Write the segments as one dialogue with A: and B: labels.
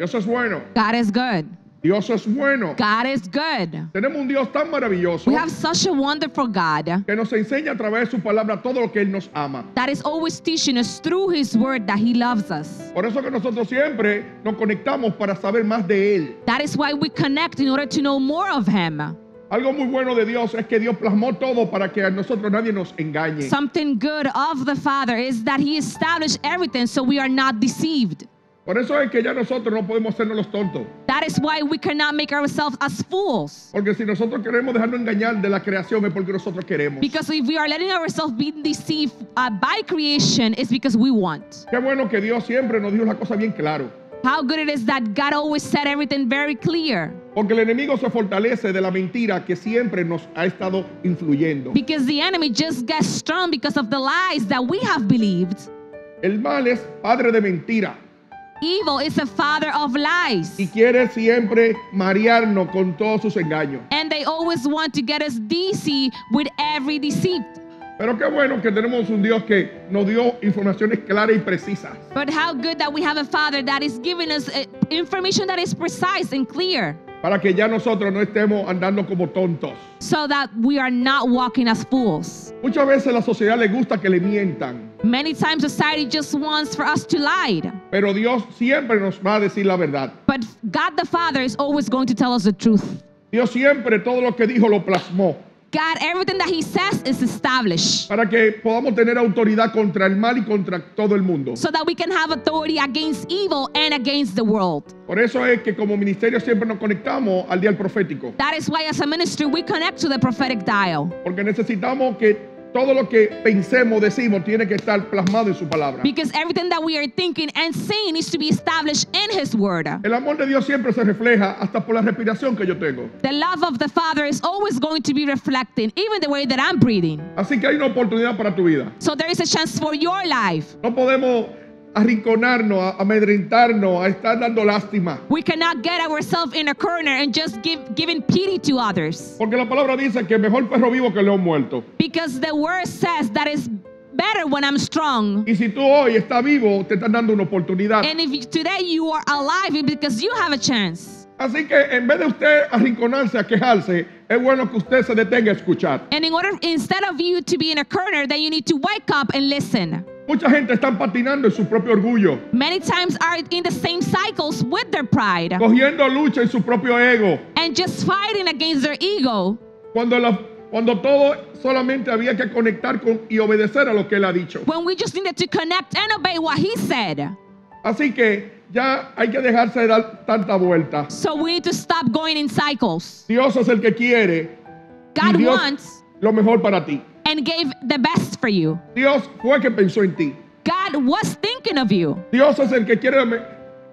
A: Dios es
B: bueno.
C: God is good.
B: Dios es bueno.
C: God is good.
B: Tenemos un Dios tan maravilloso
C: We have such a wonderful God
B: que nos enseña a través de su palabra todo lo que Él nos ama.
C: that is always teaching us through His Word that He loves us.
B: Por eso que nosotros siempre nos conectamos para saber más de Él.
C: That is why we connect in order to know more of Him.
B: Algo muy bueno de Dios es que Dios plasmó todo para que a nosotros nadie nos engañe.
C: Something good of the Father is that He established everything so we are not deceived.
B: Por eso es que ya nosotros no podemos hacernos los tontos.
C: That is why we cannot make ourselves as fools.
B: Porque si nosotros queremos dejarnos engañar de la creación es porque nosotros queremos.
C: Because if we are letting ourselves be deceived uh, by creation, it's because we want.
B: Qué bueno que Dios siempre nos dijo la cosa bien claro.
C: How good it is that God always said everything very clear.
B: Porque el enemigo se fortalece de la mentira que siempre nos ha estado influyendo.
C: Because the enemy just gets strong because of the lies that we have believed.
B: El mal es padre de mentira
C: Evil is a father of lies.
B: y quiere siempre marearnos con todos sus engaños.
C: And they always want to get us deceived with every deceit.
B: Pero qué bueno que tenemos un Dios que nos dio informaciones claras y precisas.
C: But how good that we have a father that is giving us uh, information that is precise and clear
B: Para que ya nosotros no estemos andando como tontos.
C: so that we are not walking as fools.
B: Muchas veces la sociedad le gusta que le mientan.
C: Many times society just wants for us to lie.
B: Pero Dios siempre nos va a decir la verdad.
C: But God the Father is always going to tell us the truth.
B: Dios siempre todo lo que dijo lo plasmó.
C: God, everything that He says is established
B: Para que podamos tener autoridad contra el mal y contra todo el mundo.
C: so that we can have authority against evil and against the world.
B: Por eso es que como ministerio siempre nos conectamos al día profético.
C: That is why, as a ministry, we connect to the prophetic dial
B: Porque necesitamos que todo lo que pensemos, decimos, tiene que estar plasmado en su palabra.
C: because everything that we are thinking and saying needs to be established in His Word.
B: El amor de Dios siempre se refleja hasta por la respiración que yo tengo.
C: The love of the Father is always going to be reflecting, even the way that I'm breathing.
B: Así que hay una oportunidad para tu vida.
C: So there is a chance for your life.
B: No podemos arrinconarnos, a- amedrentarnos, a estar dando lástima.
C: We cannot get ourselves in a corner and just give giving pity to others.
B: Porque la palabra dice que mejor perro vivo que león muerto.
C: Because the word says that it's better when I'm strong.
B: Y si tú hoy estás vivo, te están dando una oportunidad.
C: And if today you are alive, it's because you have a chance.
B: Así que en vez de usted arrinconarse a quejarse, es bueno que usted se detenga a escuchar.
C: And in order, instead of you to be in a corner, then you need to wake up and listen.
B: Mucha gente está patinando en su propio orgullo,
C: Many times are in the same cycles with their pride
B: cogiendo lucha en su propio ego,
C: and just fighting against their ego
B: cuando, la- cuando todo solamente había que conectar con y obedecer a lo que él ha dicho.
C: when we just needed to connect and obey what he said.
B: Así que ya hay que dejarse de dar tanta vuelta.
C: So we need to stop going in cycles.
B: Dios es el que quiere
C: God
B: Dios
C: wants
B: lo mejor para ti.
C: and gave the best for you.
B: Dios fue que pensó en ti.
C: God was thinking of you.
B: Dios es el que quiere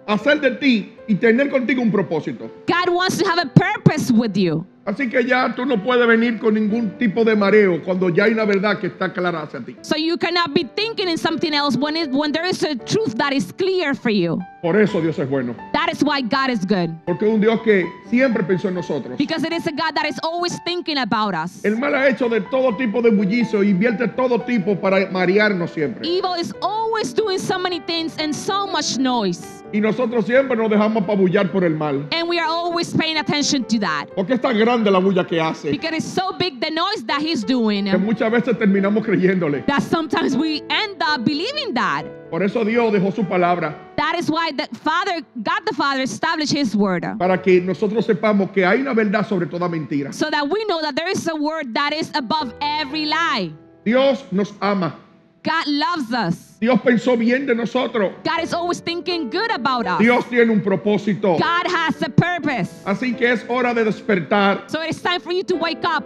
B: hacer de ti y tener contigo un propósito.
C: God wants to have a purpose with you.
B: Así que ya tú no puedes venir con ningún tipo de mareo cuando ya hay una verdad que está clara hacia ti.
C: So you cannot be thinking in something else when it, when there is a truth that is clear for you.
B: Por eso Dios es bueno.
C: That is why God is good.
B: Porque es un Dios que siempre pensó en nosotros.
C: Because it is a God that is always thinking about us.
B: El mal ha hecho de todo tipo de bullicio y invierte todo tipo para marearnos siempre.
C: Evil is always doing so many things and so much noise.
B: Y nosotros siempre nos dejamos apabullar por el mal.
C: And we are always paying attention to that.
B: Porque es tan grande la bulla que hace
C: Because it's so big the noise that he's doing
B: que muchas veces terminamos creyéndole.
C: that sometimes we end up believing that.
B: Por eso Dios dejó su palabra
C: That is why the Father, God the Father, established His word
B: para que nosotros sepamos que hay una verdad sobre toda mentira.
C: so that we know that there is a word that is above every lie.
B: Dios nos ama.
C: God loves us.
B: Dios pensó bien de nosotros.
C: God is always thinking good about us.
B: Dios tiene un propósito.
C: God has a purpose.
B: Así que es hora de despertar.
C: So it is time for you to wake up.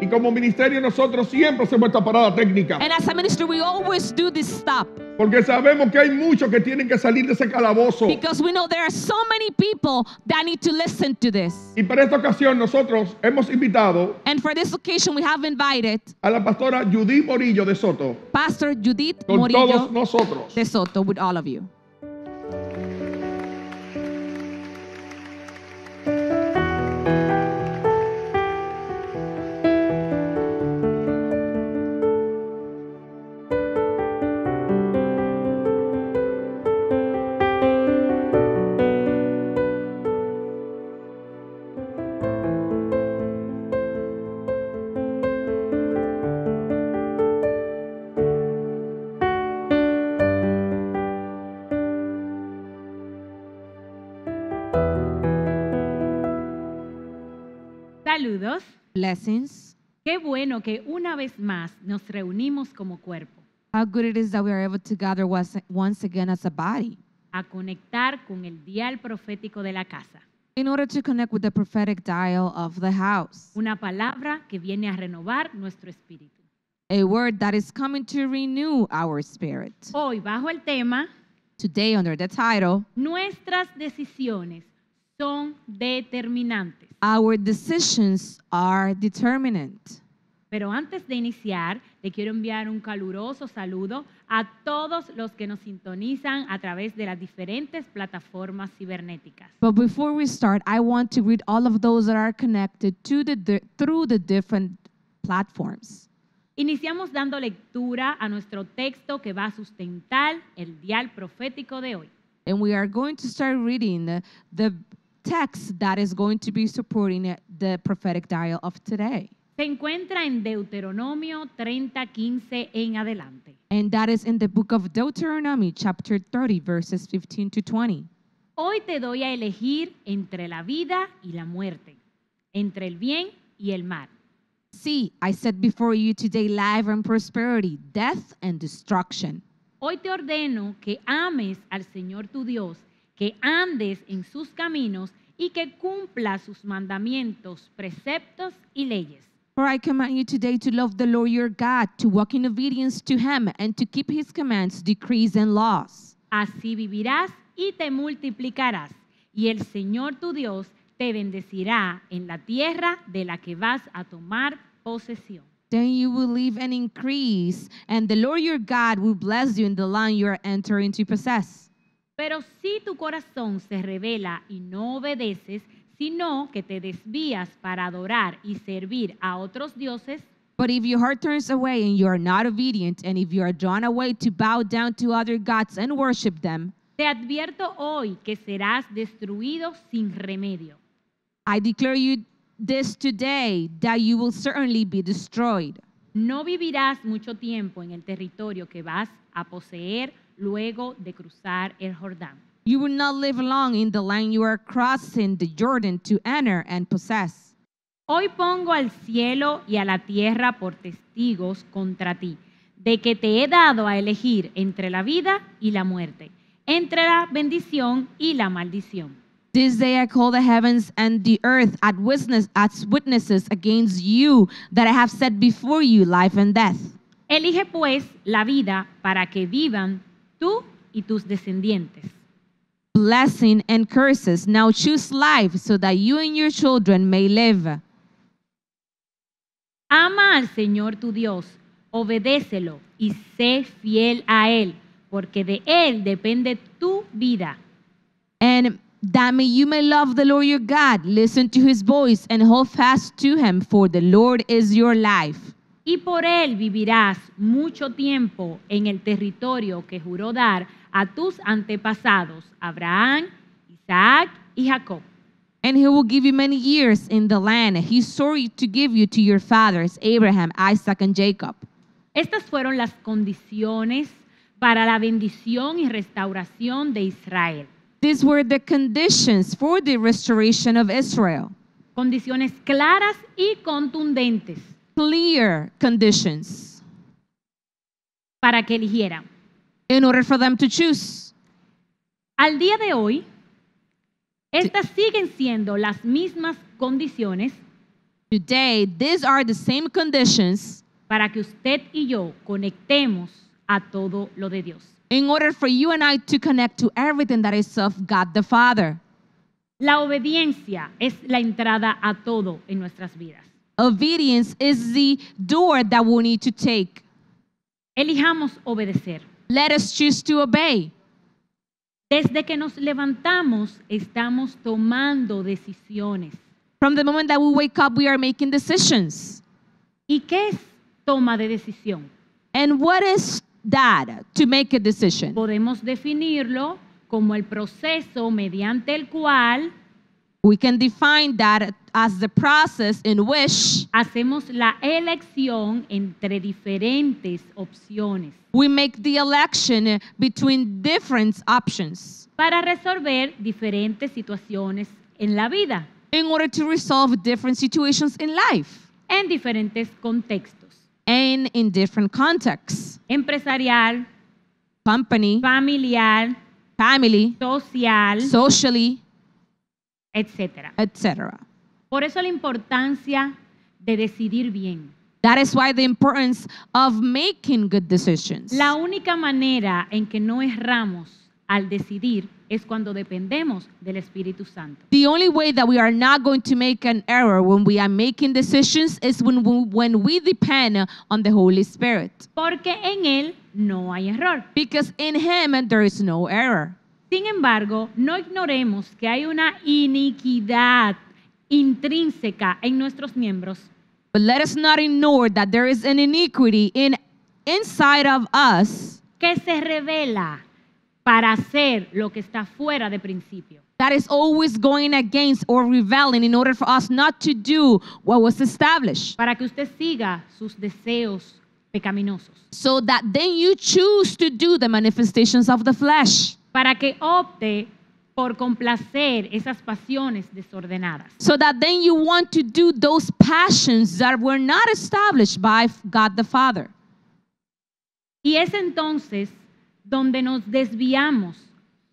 B: Y como ministerio nosotros siempre hacemos esta parada técnica.
C: And as a minister, we always do this stop
B: Porque sabemos que hay muchos que tienen que salir de ese calabozo.
C: because we know there are so many people that need to listen to this.
B: Y para esta ocasión nosotros hemos invitado
C: And for this occasion, we have invited
B: a la pastora Judith Morillo de Soto.
C: Pastor Judith
B: Con todos
C: Morillo
B: nosotros.
C: de Soto with all of you. Blessings.
D: Qué bueno que una vez más nos reunimos como cuerpo
C: How good it is that we are able to gather once once again as a body
D: a conectar con el dial profético de la casa.
C: in order to connect with the prophetic dial of the house.
D: Una palabra que viene a renovar nuestro espíritu.
C: A word that is coming to renew our spirit.
D: Hoy, bajo el tema,
C: Today, under the title,
D: nuestras decisiones son determinantes.
C: Our Decisions Are Determinant.
D: Pero antes de iniciar, le quiero enviar un caluroso saludo a todos los que nos sintonizan a través de las diferentes plataformas cibernéticas.
C: But before we start, I want to greet all of those that are connected to the, through the different platforms.
D: Iniciamos dando lectura a nuestro texto que va a sustentar el dial profético de hoy.
C: And we are going to start reading the, the text that is going to be supporting it- the prophetic dial of today.
D: Se encuentra en Deuteronomio 30, 15 en adelante.
C: And that is in the book of Deuteronomy, chapter 30, verses 15 to 20.
D: Hoy te doy a elegir entre la vida y la muerte, entre el bien y el mal.
C: See, I set before you today life and prosperity, death and destruction.
D: Hoy te ordeno que ames al Señor tu Dios, que andes en sus caminos y que cumpla sus mandamientos, preceptos y leyes.
C: For I command you today to love the Lord your God, to walk in obedience to him, and to keep his commands, decrees, and laws.
D: Así vivirás y te multiplicarás, y el Señor tu Dios te bendecirá en la tierra de la que vas a tomar posesión.
C: Then you will live and increase, and the Lord your God will bless you in the land you are entering to possess.
D: Pero si tu corazón se revela y no obedeces, sino que te desvías para adorar y servir a otros dioses,
C: But if your heart turns away and you are not obedient, and if you are drawn away to bow down to other gods and worship them,
D: te advierto hoy que serás destruido sin remedio.
C: I declare you this today that you will certainly be destroyed.
D: No vivirás mucho tiempo en el territorio que vas a poseer luego de cruzar el Jordán.
C: You will not live long in the land you are crossing the Jordan to enter and possess.
D: Hoy pongo al cielo y a la tierra por testigos contra ti, de que te he dado a elegir entre la vida y la muerte, entre la bendición y la maldición.
C: This day I call the heavens and the earth at witness as witnesses against you that I have set before you life and death.
D: Elige pues la vida para que vivan tú y tus descendientes.
C: Blessing and curses. Now choose life so that you and your children may live.
D: Ama al Señor tu Dios, obedécelo y sé fiel a Él, porque de Él depende tu vida.
C: And that may you may love the Lord your God, listen to his voice, and hold fast to him, for the Lord is your life.
D: Y por Él vivirás mucho tiempo en el territorio que juró dar a tus antepasados, Abraham, Isaac y Jacob.
C: And he will give you many years in the land he swore to give you to your fathers, Abraham, Isaac, and Jacob.
D: Estas fueron las condiciones para la bendición y restauración de Israel.
C: These were the conditions for the restoration of Israel.
D: Condiciones claras y contundentes
C: Clear conditions
D: para que eligieran.
C: in order for them to choose.
D: Al día de hoy, estas siguen siendo las mismas condiciones
C: Today, these are the same conditions
D: para que usted y yo conectemos a todo lo de Dios.
C: in order for you and I to connect to everything that is of God the Father.
D: La obediencia es la entrada a todo en nuestras vidas.
C: Obedience is the door that we need to take.
D: Elijamos obedecer.
C: Let us choose to obey.
D: Desde que nos levantamos, estamos tomando decisiones.
C: From the moment that we wake up, we are making decisions.
D: ¿Y qué es toma de decisión?
C: And what is that to make a decision?
D: Podemos definirlo como el proceso mediante el cual
C: We can define that as the process in which
D: hacemos la elección entre diferentes opciones
C: we make the election between different options
D: para resolver diferentes situaciones en la vida.
C: in order to resolve different situations in life.
D: en diferentes contextos,
C: and in different contexts
D: empresarial,
C: company,
D: familiar,
C: family,
D: social,
C: socially,
D: etc.
C: etc.
D: Por eso la importancia de decidir bien.
C: That is why the importance of making good decisions.
D: La única manera en que no erramos al decidir es cuando dependemos del Espíritu Santo.
C: The only way that we are not going to make an error when we are making decisions is when we, when we depend on the Holy Spirit.
D: Porque en Él no hay error.
C: Because in Him there is no error.
D: Sin embargo, no ignoremos que hay una iniquidad intrínseca en nuestros miembros
C: But let us not ignore that there is an iniquity in inside of us
D: que se revela para hacer lo que está fuera de principio.
C: that is always going against or rebelling in order for us not to do what was established.
D: Para que usted siga sus deseos pecaminosos.
C: So that then you choose to do the manifestations of the flesh.
D: Para que opte por complacer esas pasiones desordenadas.
C: So that then you want to do those passions that were not established by God the Father.
D: Y es entonces donde nos desviamos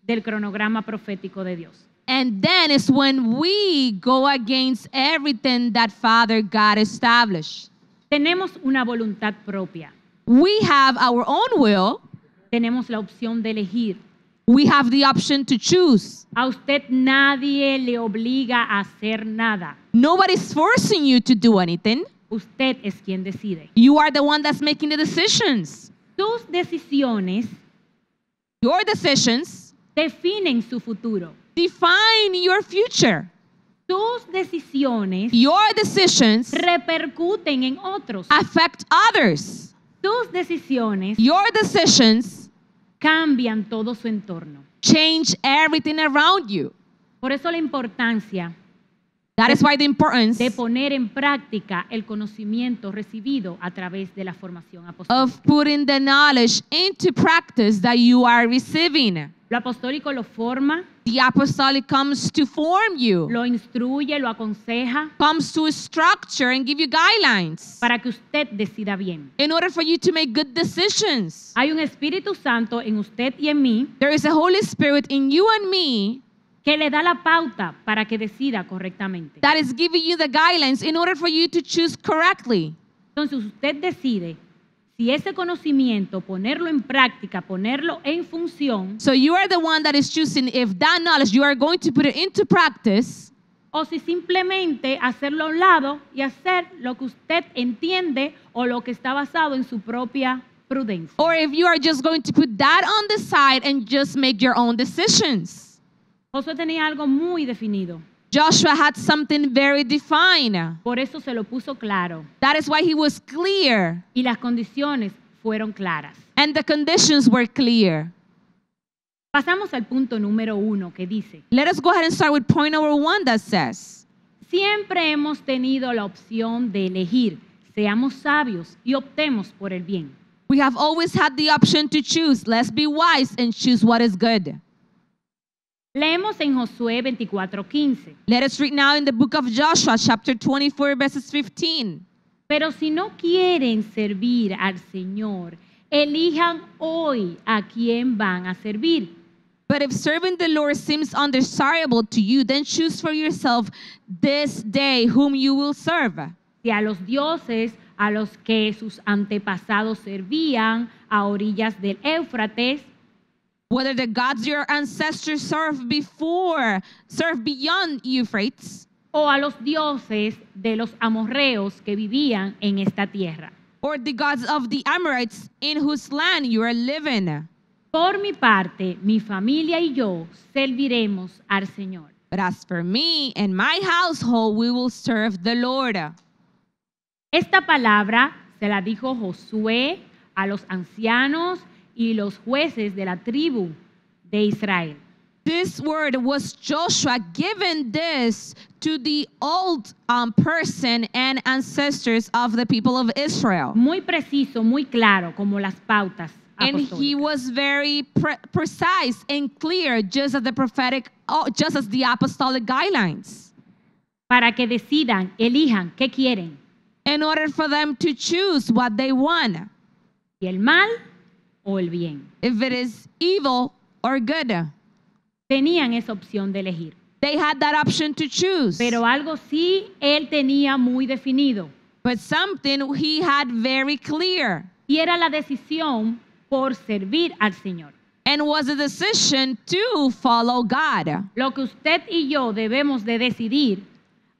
D: del cronograma profético de Dios.
C: And then is when we go against everything that Father God established.
D: Tenemos una voluntad propia.
C: We have our own will,
D: Tenemos la opción de elegir.
C: We have the option to choose.
D: A usted nadie le obliga a hacer nada.
C: Nobody's forcing you to do anything.
D: Usted es quien decide.
C: You are the one that's making the decisions.
D: Sus decisiones
C: Your decisions
D: definen su futuro.
C: define your future.
D: Sus decisiones
C: Your decisions
D: repercuten en otros.
C: affect others.
D: Sus decisiones
C: Your decisions
D: cambian todo su entorno.
C: change everything around you.
D: Por eso la importancia
C: That is why the importance
D: de poner en práctica el conocimiento recibido a través de la formación apostólica.
C: of putting the knowledge into practice that you are receiving.
D: Lo apostólico lo forma,
C: The apostolic comes to form you,
D: lo instruye, lo aconseja
C: comes to structure and give you guidelines
D: para que usted decida bien.
C: in order for you to make good decisions.
D: Hay un Espíritu Santo en usted y en mí
C: There is a Holy Spirit in you and me
D: que le da la pauta para que decida correctamente.
C: that is giving you the guidelines in order for you to choose correctly.
D: Entonces usted decide si ese conocimiento, ponerlo en práctica, ponerlo en función,
C: So you are the one that is choosing if that knowledge you are going to put it into practice
D: o si simplemente hacerlo a un lado y hacer lo que usted entiende o lo que está basado en su propia prudencia.
C: or if you are just going to put that on the side and just make your own decisions.
D: Josué tenía algo muy definido,
C: Joshua had something very defined.
D: por eso se lo puso claro
C: That is why he was clear
D: y las condiciones fueron claras.
C: and the conditions were clear.
D: Pasamos al punto número uno que dice,
C: Let us go ahead and start with point number one that says,
D: siempre hemos tenido la opción de elegir, seamos sabios y optemos por el bien.
C: We have always had the option to choose. Let's be wise and choose what is good.
D: Leemos en Josué 24:15.
C: Let us read now in the book of Joshua, chapter 24, verses 15.
D: Pero si no quieren servir al Señor, elijan hoy a quién van a servir.
C: But if serving the Lord seems undesirable to you, then choose for yourself this day whom you will serve.
D: Si a los dioses a los que sus antepasados servían a orillas del Éufrates,
C: Whether the gods your ancestors served before, served beyond Euphrates,
D: o a los dioses de los amorreos que vivían en esta tierra.
C: or the gods of the Amorites in whose land you are living.
D: Por mi parte, mi familia y yo serviremos al Señor.
C: But as for me and my household, we will serve the Lord.
D: Esta palabra se la dijo Josué a los ancianos y los jueces de la tribu de Israel.
C: This word was Joshua given this to the old um, person and ancestors of the people of Israel.
D: Muy preciso, muy claro, como las pautas.
C: And he was very pre- precise and clear, just as the prophetic, oh, just as the apostolic guidelines,
D: Para que decidan, elijan qué quieren.
C: in order for them to choose what they want,
D: si el mal o el bien.
C: if it is evil or good.
D: Tenían esa opción de elegir.
C: They had that option to choose.
D: Pero algo sí él tenía muy definido
C: but something he had very clear
D: y era la decisión por servir al Señor.
C: and was a decision to follow God.
D: Lo que usted y yo debemos de decidir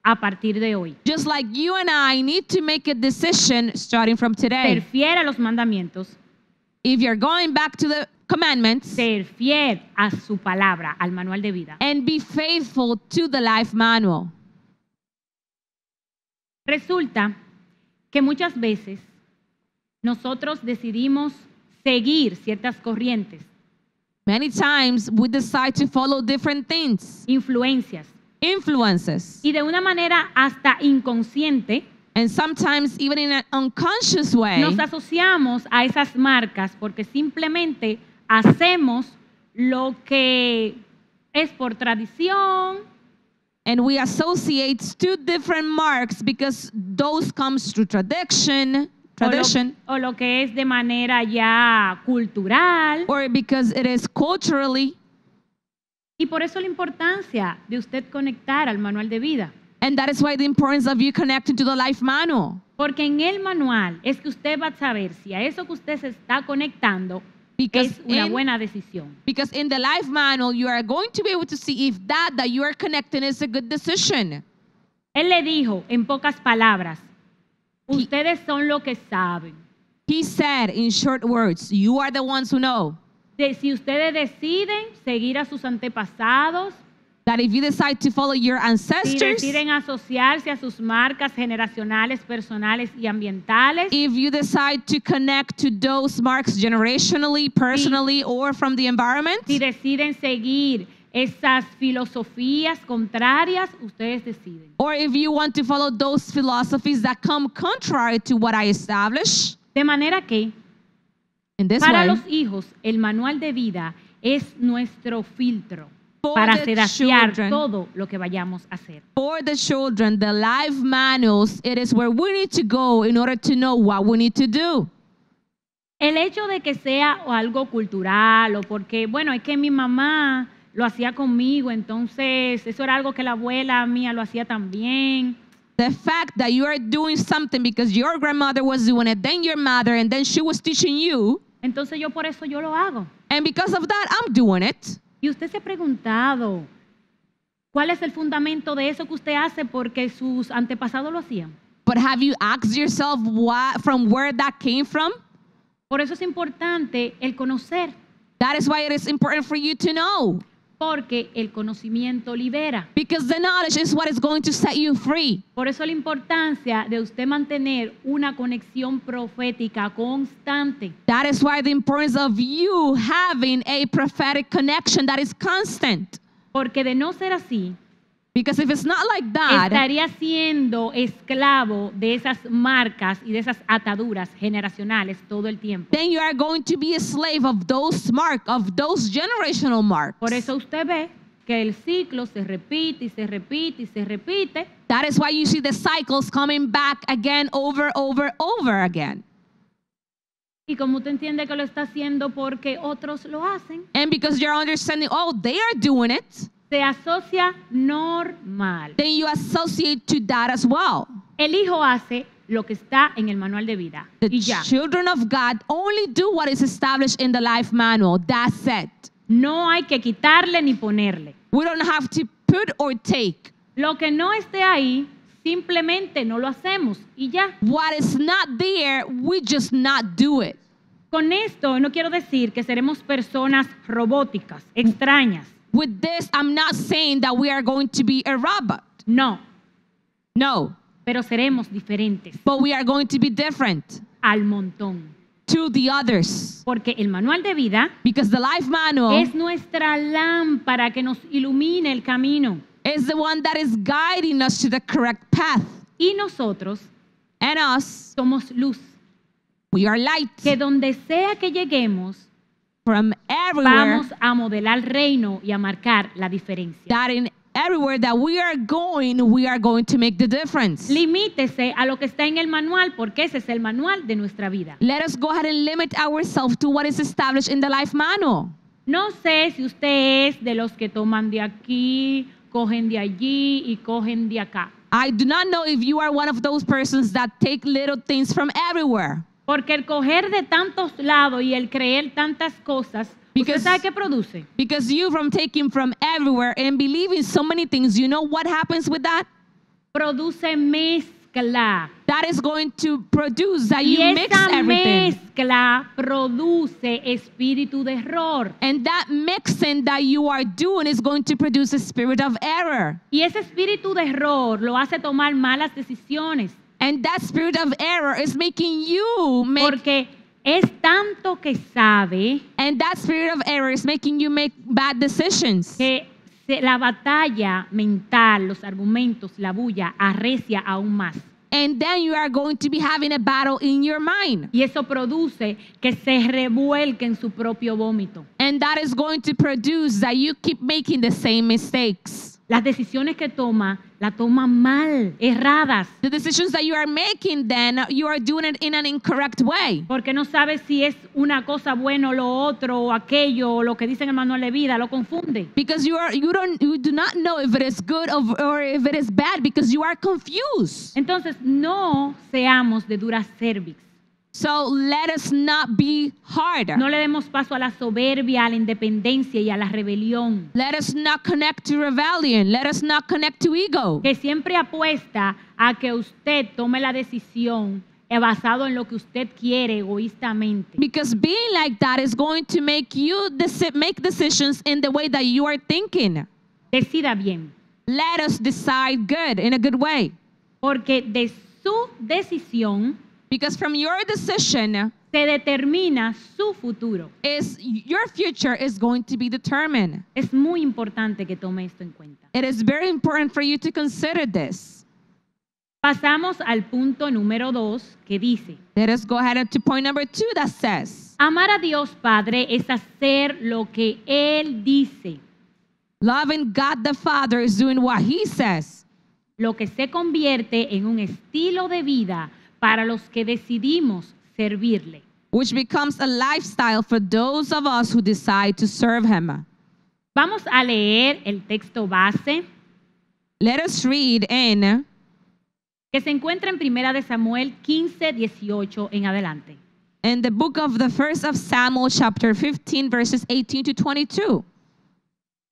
D: a partir de hoy.
C: Just like you and I need to make a decision starting from today.
D: Ser fiel a los mandamientos,
C: If you're going back to the commandments
D: ser fiel a su palabra, al manual de vida.
C: and be faithful to the life manual.
D: Resulta que muchas veces nosotros decidimos seguir ciertas corrientes,
C: Many times we decide to follow different things,
D: influencias,
C: influences,
D: y de una manera hasta inconsciente
C: and sometimes even in an unconscious way.
D: nos asociamos a esas marcas porque simplemente hacemos lo que es por tradición,
C: And we associate two different marks because those comes through tradition,
D: o lo,
C: tradition,
D: o lo que es de manera ya cultural.
C: or because it is culturally.
D: Y por eso la importancia de usted conectar al manual de vida.
C: And that is why the importance of you connecting to the life manual.
D: Porque en el manual es que usted va a saber si a eso que usted se está conectando
C: Because
D: es una
C: in,
D: buena decisión.
C: because in the life manual, you are going to be able to see if that that you are connecting is a good decision.
D: Él le dijo, en pocas palabras, ustedes son lo que saben.
C: He said in short words, You are the ones who know
D: De- si ustedes deciden seguir a sus antepasados,
C: that if you decide to follow your
D: si
C: ancestors,
D: deciden asociarse a sus marcas generacionales, personales y ambientales,
C: if you decide to connect to those marks generationally, personally, or from the environment,
D: si deciden seguir esas filosofías contrarias, ustedes deciden.
C: or if you want to follow those philosophies that come contrary to what I establish,
D: De manera que
C: in this
D: para
C: way,
D: los hijos el manual de vida es nuestro filtro para sedaciar
C: children.
D: todo lo que vayamos a hacer.
C: for the children, the life manuals, it is where we need to go in order to know what we need to do.
D: El hecho de que sea algo cultural o porque, bueno, es que mi mamá lo hacía conmigo, entonces eso era algo que la abuela mía lo hacía también.
C: The fact that you are doing something because your grandmother was doing it, then your mother, and then she was teaching you,
D: Entonces yo por eso yo lo hago.
C: and because of that, I'm doing it.
D: Y usted se ha preguntado, ¿cuál es el fundamento de eso que usted hace porque sus antepasados lo hacían?
C: But have you asked yourself what, from where that came from?
D: Por eso es importante el conocer,
C: That is why it is important for you to know.
D: Porque el conocimiento libera.
C: Because the knowledge is what is going to set you free.
D: Por eso la importancia de usted mantener una conexión profética constante.
C: That is why the importance of you having a prophetic connection that is constant.
D: Porque de no ser así,
C: Because if it's not like that,
D: estaría siendo esclavo de esas marcas y de esas ataduras generacionales todo el tiempo.
C: then you are going to be a slave of those mark, of those generational marks.
D: Por eso usted ve que el ciclo se repite y se repite y se repite.
C: That is why you see the cycles coming back again, over, over, over again.
D: Y como usted entiende que lo está haciendo porque otros lo hacen,
C: And because you're understanding, oh, they are doing it,
D: se asocia normal.
C: then you associate to that as well.
D: El hijo hace lo que está en el manual de vida.
C: The
D: Y ya.
C: children of God only do what is established in the life manual. That's it.
D: No hay que quitarle ni ponerle.
C: We don't have to put or take.
D: Lo que no esté ahí, simplemente no lo hacemos y ya.
C: What is not there, we just not do it.
D: Con esto no quiero decir que seremos personas robóticas, extrañas.
C: With this, I'm not saying that we are going to be a robot.
D: No,
C: No,
D: pero seremos diferentes
C: but we are going to be different
D: al montón.
C: to the others.
D: Porque el manual de vida
C: Because the life manual
D: es nuestra lámpara que nos ilumina el camino.
C: is the one that is guiding us to the correct path.
D: Y nosotros
C: And us,
D: somos luz.
C: we are light.
D: Que donde sea que lleguemos,
C: From everywhere,
D: vamos a modelar reino y a marcar la diferencia.
C: that in everywhere that we are going, we are going to make the difference.
D: Limítese a lo que está en el manual, porque ese es el manual de nuestra vida.
C: Let us go ahead and limit ourselves to what is established in the life manual.
D: No sé si usted es de los que toman de aquí, cogen de allí y cogen de acá.
C: I do not know if you are one of those persons that take little things from everywhere.
D: Porque el coger de tantos lados y el creer tantas cosas,
C: Because-
D: ¿usted sabe qué produce?
C: Because you from taking from everywhere and believing so many things, you know what happens with that?
D: Produce mezcla.
C: That is going to produce that
D: Y
C: you mix
D: esa
C: everything.
D: mezcla produce espíritu de error.
C: And that mixing that you are doing is going to produce a spirit of error.
D: Y ese espíritu de error lo hace tomar malas decisiones.
C: And that spirit of error is making you make
D: Porque es tanto que sabe
C: and that spirit of error is making you make bad decisions.
D: que la batalla mental, los argumentos, la bulla arrecia aún más.
C: And then you are going to be having a battle in your mind.
D: Y eso produce que se revuelque en su propio vómito.
C: And that is going to produce that you keep making the same mistakes.
D: Las decisiones que toma, la toma mal, erradas,
C: The decisions that you are making, then you are doing it in an incorrect way.
D: porque no sabe si es una cosa buena o lo otro o aquello o lo que dice en el manual de vida, lo confunde.
C: Because you are you don't you do not know if it is good or if it is bad because you are confused.
D: Entonces, no seamos de dura cervix.
C: So let us not be hard.
D: No le demos paso a la soberbia, a la independencia y a la rebelión,
C: Let us not connect to rebellion. Let us not connect to ego.
D: que siempre apuesta a que usted tome la decisión eh, basado en lo que usted quiere egoístamente.
C: Because being like that is going to make you make decisions in the way that you are thinking.
D: Decida bien,
C: Let us decide good in a good way.
D: porque de su decisión
C: Because from your decision
D: se determina su futuro.
C: is your future is going to be determined.
D: Es muy importante que tome esto en cuenta.
C: It is very important for you to consider this.
D: Pasamos al punto número dos que dice,
C: Let us go ahead to point number two that says,
D: amar a Dios Padre es hacer lo que Él dice,
C: loving God the Father is doing what He says,
D: lo que se convierte en un estilo de vida para los que decidimos servirle.
C: which becomes a lifestyle for those of us who decide to serve Him.
D: Vamos a leer el texto base
C: Let us read in
D: que se encuentra en Primera de Samuel 15, 18 en adelante.
C: in the book of the first of Samuel, chapter 15, verses 18 to 22.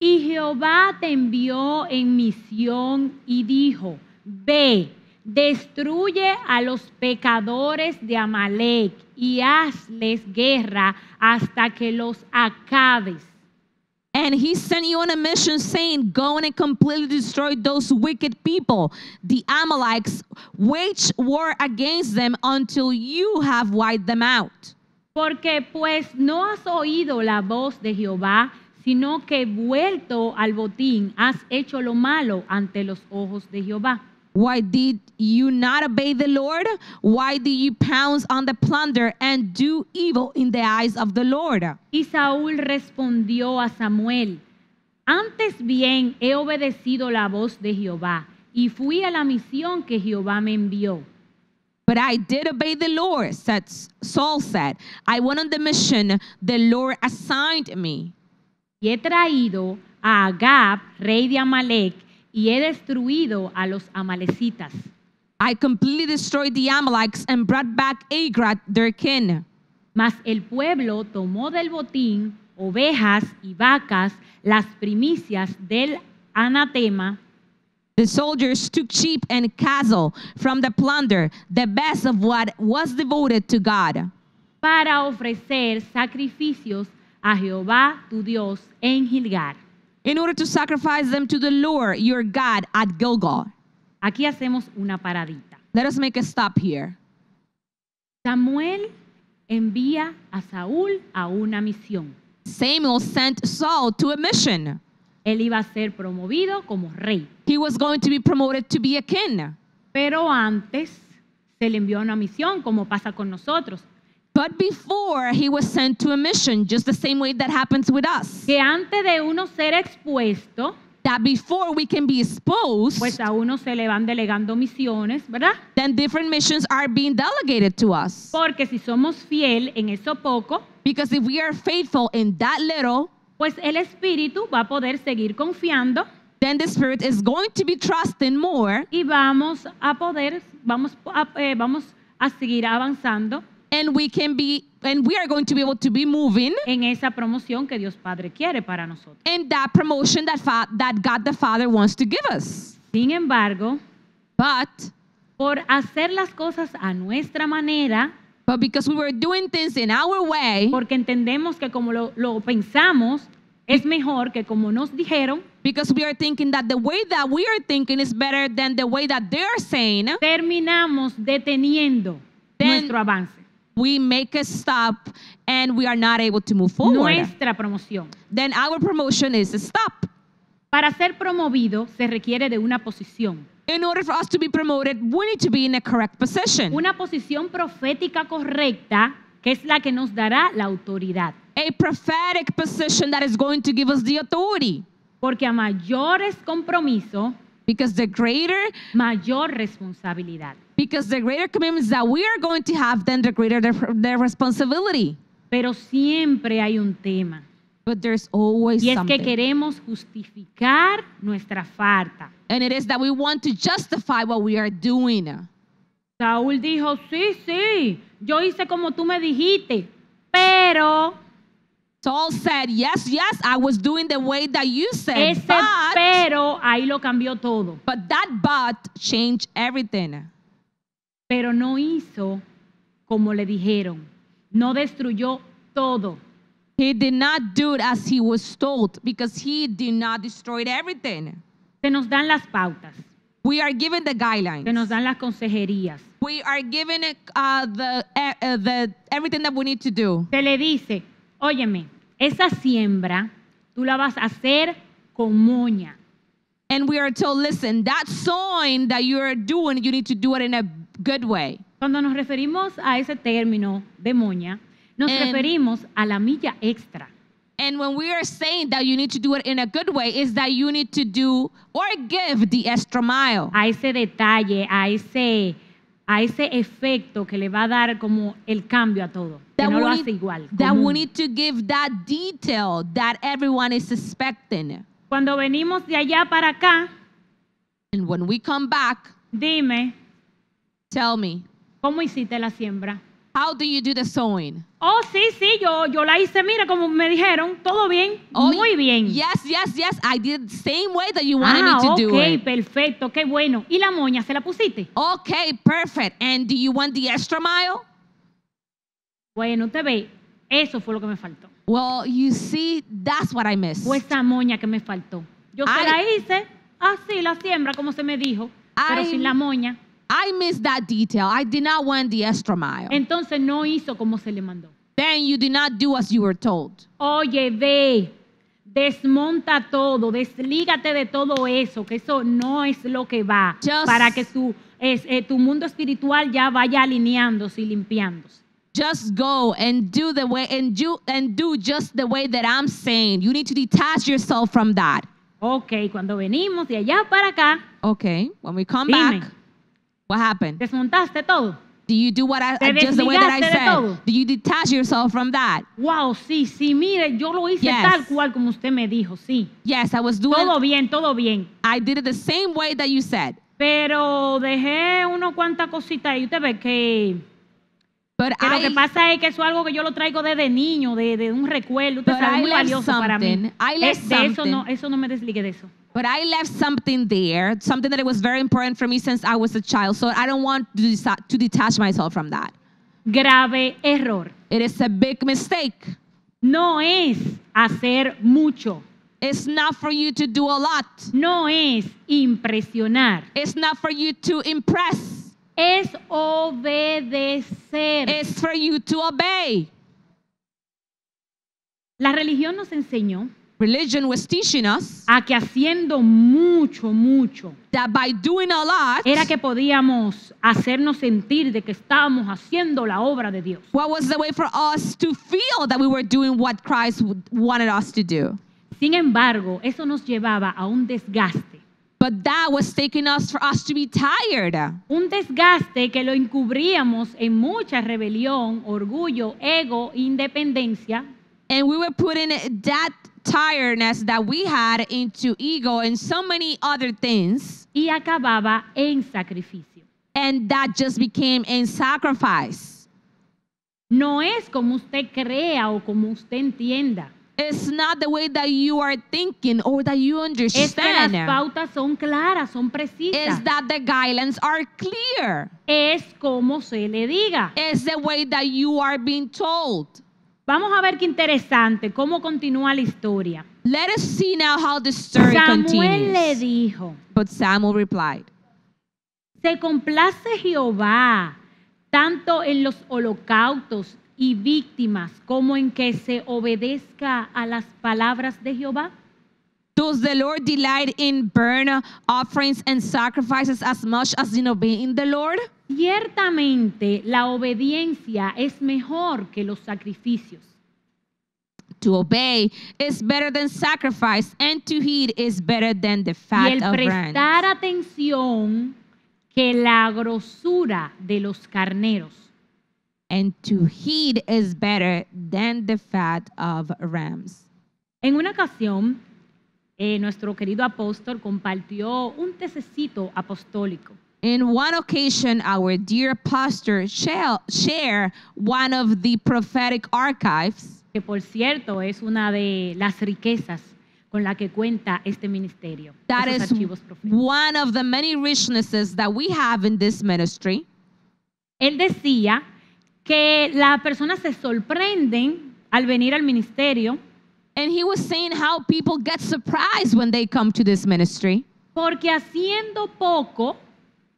D: Y Jehová te envió en misión y dijo, ve, destruye a los pecadores de Amalek y hazles guerra hasta que los acabes.
C: And he sent you on a mission saying, Go and completely destroy those wicked people. The Amalekites wage war against them until you have wiped them out.
D: Porque pues no has oído la voz de Jehová, sino que vuelto al botín has hecho lo malo ante los ojos de Jehová.
C: Why did you not obey the Lord? Why do you pounce on the plunder and do evil in the eyes of the Lord?
D: Y Saúl respondió a Samuel, antes bien he obedecido la voz de Jehová y fui a la misión que Jehová me envió.
C: But I did obey the Lord, said Saul said. I went on the mission the Lord assigned me.
D: Y he traído a Agab, rey de Amalek, y he destruido a los amalecitas.
C: I completely destroyed the Amalekites and brought back Agrat, their kin.
D: Mas el pueblo tomó del botín ovejas y vacas, las primicias del anatema,
C: The soldiers took sheep and cattle from the plunder, the best of what was devoted to God,
D: para ofrecer sacrificios a Jehová tu Dios en Gilgal.
C: In order to sacrifice them to the Lord your God at Gilgal.
D: Aquí hacemos una paradita.
C: Let us make a stop here.
D: Samuel envía a Saúl a una misión.
C: Samuel sent Saul to a mission.
D: Él iba a ser promovido como rey,
C: He was going to be promoted to be a king.
D: pero antes se le envió a una misión, como pasa con nosotros,
C: But before he was sent to a mission, just the same way that happens with us.
D: que antes de uno ser expuesto,
C: that before we can be exposed,
D: pues a uno se le van delegando misiones, ¿verdad?
C: then different missions are being delegated to us.
D: Porque si somos fiel en eso poco,
C: Because if we are faithful in that little,
D: pues el Espíritu va a poder seguir confiando
C: then the Spirit is going to be trusting more,
D: y vamos a poder, vamos a, eh, vamos a seguir avanzando
C: and we can be, and we are going to be able to be moving
D: en esa promoción que Dios Padre quiere para nosotros.
C: in that promotion that, fa- that God the Father wants to give us.
D: Sin embargo,
C: But,
D: por hacer las cosas a nuestra manera,
C: but because we were doing things in our way,
D: porque entendemos que como lo, lo pensamos, es mejor que como nos dijeron,
C: because we are thinking that the way that we are thinking is better than the way that they're saying,
D: terminamos deteniendo
C: Then-
D: nuestro avance,
C: we make a stop and we are not able to move forward.
D: nuestra promoción.
C: Then our promotion is a stop.
D: Para ser promovido se requiere de una posición,
C: In order for us to be promoted, we need to be in a correct position.
D: una posición profética correcta que es la que nos dará la autoridad.
C: A prophetic position that is going to give us the authority.
D: Porque a mayores compromiso,
C: Because the greater,
D: mayor responsabilidad.
C: Because the greater commitments that we are going to have, then the greater their, the responsibility.
D: Pero siempre hay un tema.
C: But there's always
D: Y es que queremos justificar nuestra falta.
C: And it is that we want to justify what we are doing.
D: Saúl dijo, sí, sí, yo hice como tú me dijiste, pero
C: Saul said, Yes, yes, I was doing the way that you said.
D: ese
C: But,
D: pero ahí lo cambió todo.
C: but that but changed everything.
D: Pero no hizo como le dijeron, no destruyó todo.
C: He did not do it as he was told because he did not destroy everything.
D: Se nos dan las pautas,
C: We are given the
D: se
C: guidelines.
D: nos dan las consejerías.
C: We are given uh, the, uh, uh, the everything that we need to do.
D: Se le dice, óyeme, esa siembra tú la vas a hacer con moña.
C: And we are told, listen, that sowing that you are doing, you need to do it in a good way.
D: Cuando nos referimos a ese término de moña, nos
C: En-
D: referimos a la milla extra.
C: And when we are saying that you need to do it in a good way, is that you need to do or give the extra mile.
D: a ese detalle, a ese, a ese efecto que le va a dar como el cambio a todo. Que
C: That,
D: no lo hace
C: need,
D: igual.
C: that
D: común.
C: we need to give that detail that everyone is expecting.
D: Cuando venimos de allá para acá,
C: And when we come back,
D: dime,
C: tell me,
D: ¿cómo hiciste la siembra?
C: how do you do the sowing?
D: Oh, sí, sí, yo, yo la hice, mira, como me dijeron, todo bien,
C: Oh,
D: muy bien.
C: Yes, yes, yes. I did the same way that you wanted
D: ah,
C: me to do
D: ok,
C: it.
D: perfecto, qué bueno. ¿Y la moña se la pusiste?
C: Okay, perfect. And do you want the extra mile?
D: Bueno, te ve, eso fue lo que me faltó.
C: Well, you see, that's what I missed.
D: Fue esa moña que me faltó. Yo se
C: Ay.
D: la hice, así la siembra, como se me dijo, pero
C: Ay.
D: sin la moña.
C: I missed that detail. I did not want the extra mile.
D: Entonces no hizo como se le mandó.
C: then you did not do as you were told.
D: Oye, ve, desmonta todo, deslígate de todo eso, que eso no es lo que va
C: Just-
D: para que tu, es- eh, tu mundo espiritual ya vaya alineándose y limpiándose.
C: Just go and do the way and do and do just the way that I'm saying. You need to detach yourself from that.
D: Ok, cuando venimos de allá para acá,
C: Okay. When we come
D: Dime.
C: back, what happened?
D: desmontaste todo.
C: Do you do what I
D: Te
C: just the way that I
D: de
C: said?
D: todo.
C: Do you detach yourself from that?
D: Wow, sí, sí, mire, yo lo hice
C: Yes.
D: tal cual como usted me dijo, sí.
C: Yes, I was doing
D: Todo bien, todo bien.
C: I did it the same way that you said.
D: Pero dejé uno cuantas cositas y usted ve que,
C: But
D: que lo que
C: I
D: pasa es que eso es algo que yo lo traigo desde niño, de, de un recuerdo, usted
C: But
D: sabe,
C: I
D: muy
C: left
D: valioso para mí.
C: something. I left
D: Es- de eso
C: something.
D: no, eso no me desligué de eso.
C: But I left something there, something that it was very important for me since I was a child. So I don't want to, to detach myself from that.
D: Grave error.
C: It is a big mistake.
D: No es hacer mucho.
C: It's not for you to do a lot.
D: No es impresionar.
C: It's not for you to impress.
D: Es obedecer.
C: It's for you to obey.
D: La religión nos enseñó
C: Religion was teaching us
D: a que haciendo mucho, mucho,
C: that by doing a lot,
D: era que podíamos hacernos sentir de que estábamos haciendo la obra de Dios.
C: what was the way for us to feel that we were doing what Christ w- wanted us to do?
D: Sin embargo, eso nos llevaba a un desgaste.
C: But that was taking us for us to be tired.
D: Un desgaste que lo encubríamos en mucha rebelión, orgullo, ego, independencia,
C: And we were putting that tiredness that we had into ego and so many other things.
D: y acababa en sacrificio.
C: And that just became a sacrifice.
D: No es como usted crea o como usted entienda.
C: It's not the way that you are thinking or that you understand.
D: Es que las pautas son claras, son
C: Is
D: precisas.
C: that the guidelines are clear.
D: Es como se le diga.
C: It's the way that you are being told.
D: Vamos a ver qué interesante, cómo continúa la historia.
C: Let us see now how the story
D: Samuel le
C: continues.
D: dijo,
C: But Samuel replied,
D: se complace Jehová tanto en los holocaustos y víctimas como en que se obedezca a las palabras de Jehová.
C: Does the Lord delight in burnt offerings and sacrifices as much as in obeying the Lord?
D: Ciertamente la obediencia es mejor que los sacrificios.
C: To obey is better than sacrifice, and to heed is better than the
D: Y
C: fat
D: el
C: of rams.
D: prestar atención que la grosura de los carneros.
C: And to heed is better than the fat of rams.
D: En una ocasión, eh, nuestro querido apóstol compartió un tececito apostólico.
C: In one occasion, our dear pastor shall share one of the prophetic archives,
D: que por cierto es una de las riquezas con la que cuenta este ministerio,
C: that is one of the many richnesses that we have in this ministry.
D: Él decía que las personas se sorprenden al venir al ministerio
C: And he was saying how people get surprised when they come to this ministry.
D: porque haciendo poco,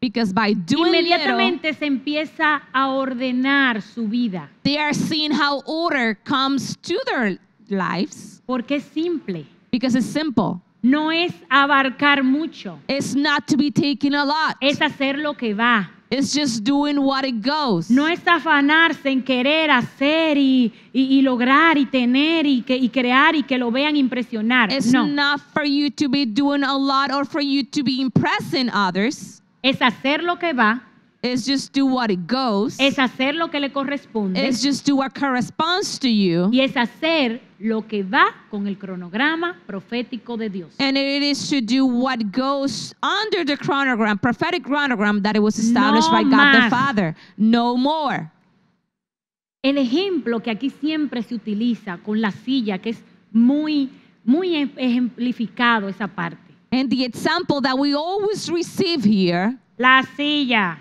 C: because by doing little,
D: inmediatamente se empieza a ordenar su vida,
C: they are seeing how order comes to their lives
D: porque es simple,
C: because it's simple.
D: no es abarcar mucho,
C: It's not to be taking a lot.
D: es hacer lo que va.
C: It's just doing what it goes.
D: No es afanarse en querer hacer y, y- y lograr y tener y, que, y crear y que lo vean impresionar.
C: It's
D: no,
C: not for you to be doing a lot or for you to be impressing others.
D: Es hacer lo que va,
C: It's just do what it goes.
D: es hacer lo que le corresponde
C: It's just do what corresponds to you.
D: y es hacer lo que va con el cronograma profético de Dios.
C: And it is to do what goes under the chronogram, prophetic chronogram that it was established
D: No
C: by God the
D: más.
C: Father. No more.
D: El ejemplo que aquí siempre se utiliza con la silla, que es muy, muy em- ejemplificado esa parte.
C: And the example that we always receive here,
D: La silla,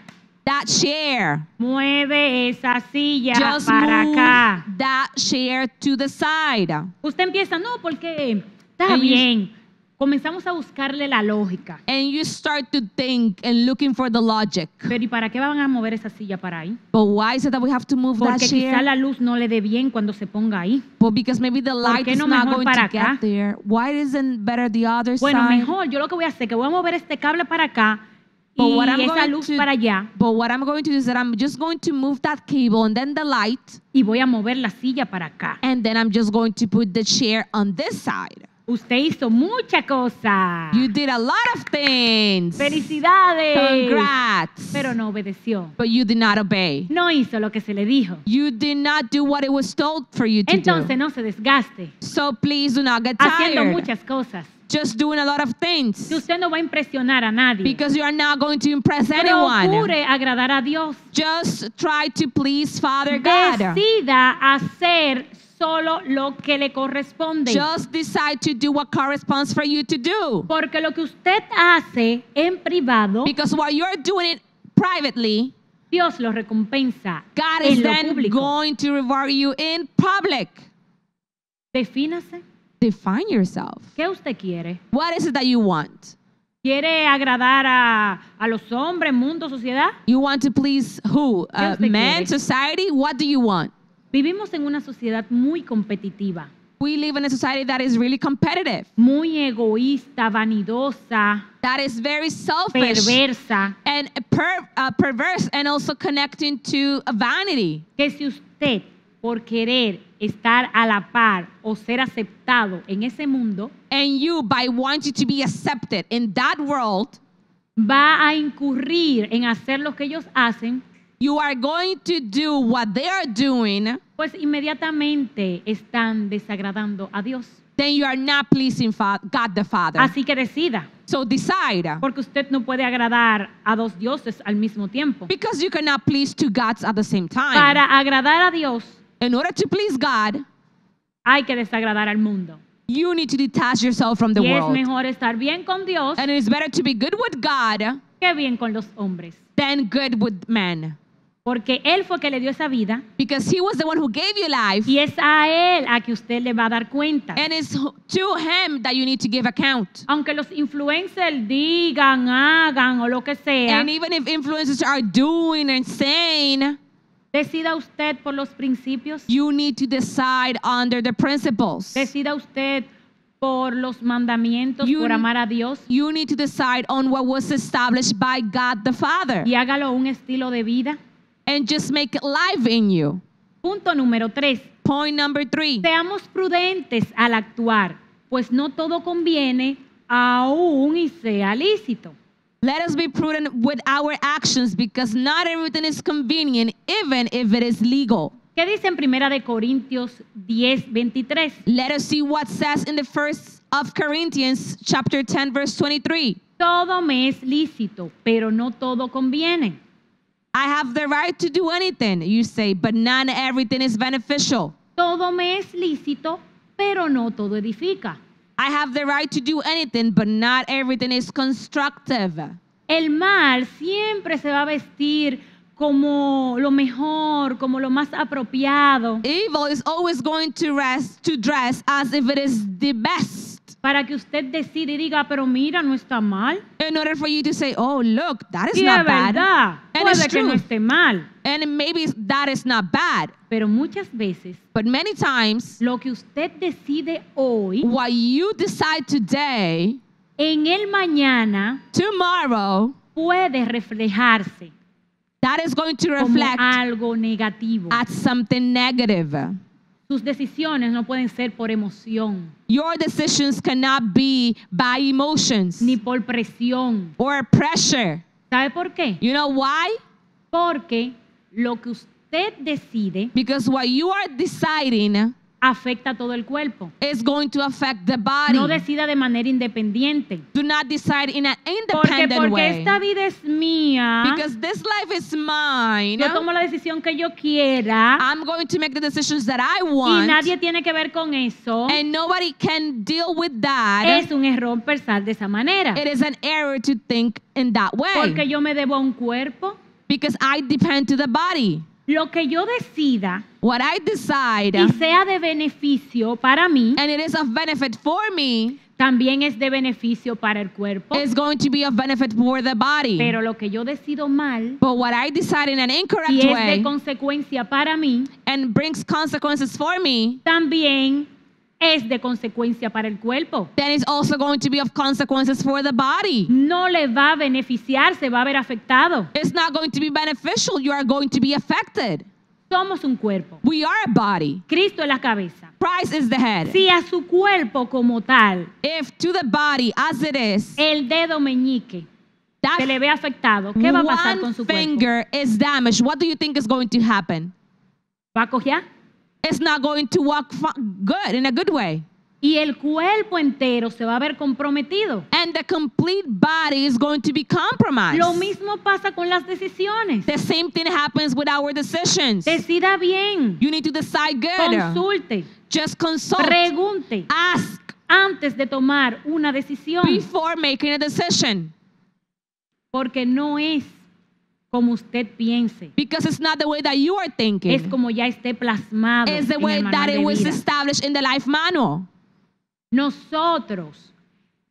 C: that chair.
D: mueve esa silla
C: Just
D: para
C: move
D: acá.
C: that chair to the side.
D: Usted empieza, no, porque está
C: And you-
D: bien. Comenzamos a buscarle la lógica.
C: And you start to think and looking for the logic.
D: Pero ¿y para qué van a mover esa silla para ahí?
C: But why is it that we have to move that
D: Porque quizá
C: chair?
D: la luz no le dé bien cuando se ponga ahí.
C: Well, because maybe the light is
D: no
C: not going
D: para
C: to
D: acá?
C: get there. Why isn't better the other
D: Bueno,
C: side?
D: mejor, yo lo que voy a hacer, que voy a mover este cable para acá
C: But
D: y
C: what I'm
D: esa
C: going
D: luz
C: to-
D: para allá
C: But what I'm going to do is that I'm just going to move that cable and then the light,
D: y voy a mover la silla para acá.
C: and then I'm just going to put the chair on this side.
D: Usted hizo mucha cosa.
C: You did a lot of things.
D: Felicidades.
C: Congrats.
D: Pero no obedeció.
C: But you did not obey.
D: No hizo lo que se le dijo.
C: You did not do what it was told for you to
D: Entonces
C: do.
D: no se desgaste
C: So please do not get
D: haciendo
C: tired.
D: muchas cosas.
C: Just doing a lot of things.
D: Que usted no va a impresionar a nadie.
C: Because you are not going to impress anyone.
D: Procure agradar a Dios.
C: Just try to please Father God.
D: Decida hacer solo lo que le corresponde.
C: Just decide to do what corresponds for you to do.
D: Porque lo que usted hace en privado,
C: Because while you're doing it privately,
D: Dios lo recompensa
C: God is
D: lo
C: then
D: público.
C: going to reward you in public.
D: Defínase.
C: Define yourself.
D: ¿Qué usted quiere?
C: What is it that you want?
D: ¿Quiere agradar a, a los hombres, mundo, sociedad?
C: You want to please who? Uh, man,
D: quiere?
C: society? What do you want?
D: Vivimos en una sociedad muy competitiva,
C: We live in a society that is really competitive,
D: muy egoísta, vanidosa,
C: that is very selfish
D: perversa,
C: and per, uh, perverse, and also connecting to a vanity.
D: que si usted por querer estar a la par o ser aceptado en ese mundo,
C: and you, by wanting to be accepted in that world,
D: va a incurrir en hacer lo que ellos hacen,
C: you are going to do what they are doing,
D: pues inmediatamente están desagradando a Dios.
C: then you are not pleasing Fa- God the Father.
D: Así que decida,
C: So decide.
D: porque usted no puede agradar a dos dioses al mismo tiempo.
C: Because you cannot please two gods at the same time.
D: Para agradar a Dios
C: In order to please God,
D: hay que desagradar al mundo.
C: you need to detach yourself from the
D: y es
C: world.
D: mejor estar bien con Dios
C: And it is better to be good with God
D: que bien con los hombres.
C: than good with men.
D: Porque Él fue que le dio esa vida
C: Because He was the one who gave you life.
D: y es a Él a que usted le va a dar cuenta.
C: And it's to Him that you need to give account.
D: Aunque los influencers digan, hagan o lo que sea,
C: And even if influencers are doing and saying,
D: decida usted por los principios,
C: you need to decide under the principles.
D: decida usted por los mandamientos,
C: You-
D: por amar a Dios
C: You need to decide on what was established by God the Father.
D: y hágalo un estilo de vida.
C: And just make it live in you.
D: Punto número tres.
C: Point number three.
D: Seamos prudentes al actuar, pues no todo conviene aún y sea lícito.
C: Let us be prudent with our actions because not everything is convenient, even if it is legal.
D: ¿Qué dice en Primera de Corintios 10, 23?
C: Let us see what says in the first of Corinthians chapter 10 verse 23.
D: Todo me es lícito, pero no todo conviene.
C: I have the right to do anything, you say, but not everything is beneficial.
D: Todo me es lícito, pero no todo edifica.
C: I have the right to do anything, but not everything is constructive.
D: El mal siempre se va a vestir como lo mejor, como lo más apropiado,
C: Evil is always going to rest to dress as if it is the best.
D: Para que usted decida y diga, pero mira, no está mal.
C: In order for you to say, "Oh, look, that is
D: Y
C: not
D: es
C: bad."
D: verdad,
C: And it's
D: puede que no
C: true.
D: esté mal,
C: And maybe that is not bad,
D: pero muchas veces
C: but many times
D: lo que usted decide hoy,
C: what you decide today,
D: en el mañana
C: tomorrow,
D: puede reflejarse
C: that is going to
D: como
C: reflect
D: algo negativo.
C: at something negative.
D: Sus decisiones no pueden ser por emoción,
C: Your decisions cannot be by emotions
D: ni por presión.
C: or pressure.
D: ¿Sabe por qué?
C: You know why?
D: Porque lo que usted decide
C: Because what you are deciding
D: afecta todo el cuerpo.
C: is going to affect the body.
D: No decida de manera independiente.
C: Do not decide in an
D: Porque,
C: independent
D: porque
C: way.
D: esta vida es mía.
C: Because this life is mine.
D: Yo tomo la decisión que yo quiera
C: I'm going to make the decisions that I
D: y
C: want.
D: nadie tiene que ver con eso.
C: and nobody can deal with that.
D: Es un error pensar de esa manera.
C: it is an error to think in that way.
D: Porque yo me debo a un cuerpo.
C: because I depend to the body.
D: Lo que yo decida
C: What I decide
D: y sea de beneficio para mí,
C: and it is of benefit for me
D: también es de beneficio para el cuerpo.
C: is going to be of benefit for the body.
D: Pero lo que yo decido mal
C: but what I decide in an incorrect
D: y es
C: way
D: de consecuencia para mí,
C: and brings consequences for me,
D: también es de consecuencia para el cuerpo.
C: then it's also going to be of consequences for the body.
D: No le va a beneficiar, se va a ver afectado.
C: It's not going to be beneficial. You are going to be affected.
D: Somos un cuerpo.
C: We are a body.
D: Cristo es la cabeza.
C: Christ is the head.
D: Si a su cuerpo como tal,
C: If to the body as it is,
D: el dedo meñique
C: that
D: se le ve afectado, ¿qué va a pasar con su cuerpo?
C: finger is damaged, what do you think is going to happen?
D: ¿Va a cojear?
C: It's not going to work good in a good way.
D: Y el cuerpo entero se va a ver comprometido.
C: And the complete body is going to be compromised.
D: Lo mismo pasa con las decisiones.
C: The same thing happens with our decisions.
D: Decida bien,
C: You need to decide good.
D: consulte,
C: Just consult.
D: pregunte
C: Ask
D: antes de tomar una decisión,
C: before making a decision.
D: porque no es como usted piense,
C: Because it's not the way that you are thinking.
D: es como ya esté plasmado
C: It's the
D: en
C: way
D: el
C: that it was established in the life manual.
D: Nosotros,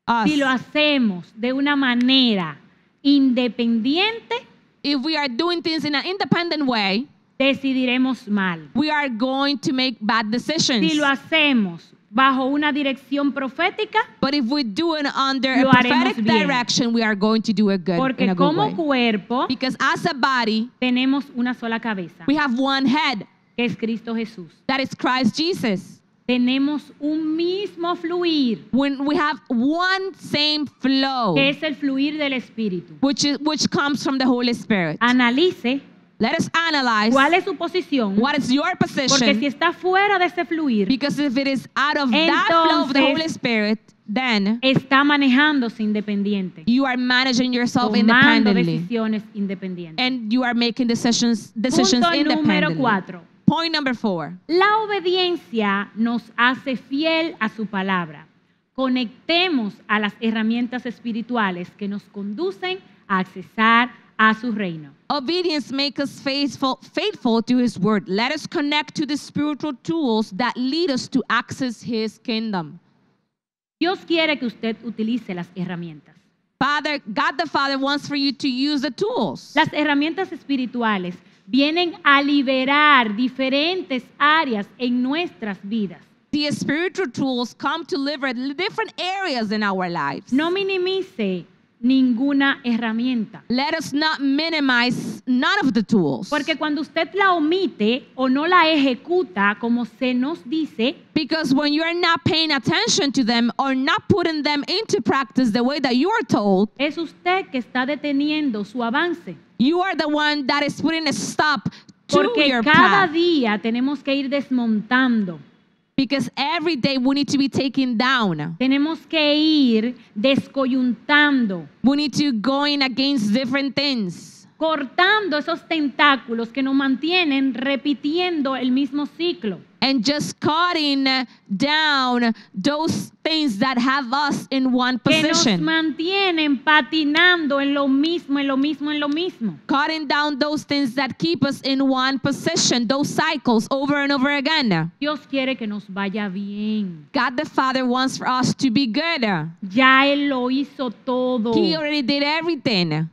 C: Us.
D: si lo hacemos de una manera independiente,
C: if we are doing things in an independent way,
D: decidiremos mal.
C: we are going to make bad decisions.
D: Si lo hacemos bajo una dirección profética,
C: but if we do it under a
D: Lo haremos
C: prophetic
D: bien.
C: direction, we are going to do it good in
D: porque
C: a good
D: como
C: way.
D: cuerpo
C: Because as a body,
D: tenemos una sola cabeza.
C: we have one head.
D: que es Cristo Jesús.
C: that is Christ Jesus.
D: Tenemos un mismo fluir,
C: When we have one same flow,
D: que es el fluir del Espíritu.
C: which is which comes from the Holy Spirit.
D: Analice
C: Let us analyze
D: cuál es su posición,
C: what is your
D: porque si
C: position.
D: está fuera de ese fluir,
C: Because if it is out of that flow of the
D: Entonces-
C: Holy Spirit, then
D: está manejándose independiente,
C: you are managing yourself
D: tomando
C: independently.
D: decisiones independientes.
C: And you are making decisions decisions
D: Punto número cuatro.
C: Point number four.
D: La obediencia nos hace fiel a su palabra. Conectemos a las herramientas espirituales que nos conducen a accesar a su reino.
C: Obedience makes us faithful, faithful to His word. Let us connect to the spiritual tools that lead us to access His kingdom.
D: Dios quiere que usted utilice las herramientas.
C: Father, God the Father wants for you to use the tools.
D: Las herramientas espirituales vienen a liberar diferentes áreas en nuestras vidas.
C: The spiritual tools come to liberate different areas in our lives.
D: No minimice ninguna herramienta.
C: Let us not minimize none of the tools.
D: Porque cuando usted la omite o no la ejecuta como se nos dice,
C: Because when you're not paying attention to them or not putting them into practice the way that you are told,
D: es usted que está deteniendo su avance.
C: you are the one that is putting a stop to
D: Porque
C: your
D: cada
C: path.
D: día tenemos que ir desmontando.
C: Because every day we need to be taken down.
D: Tenemos que ir descoyuntando,
C: We need to going against different things.
D: cortando esos tentáculos que nos mantienen repitiendo el mismo ciclo.
C: And just cutting down those things that have us in one position.
D: Que nos mantienen patinando en lo mismo, en lo mismo, en lo mismo.
C: Cutting down those things that keep us in one position, those cycles over and over again.
D: Dios quiere que nos vaya bien.
C: God the Father wants for us to be good.
D: Ya Él lo hizo todo.
C: He already did everything.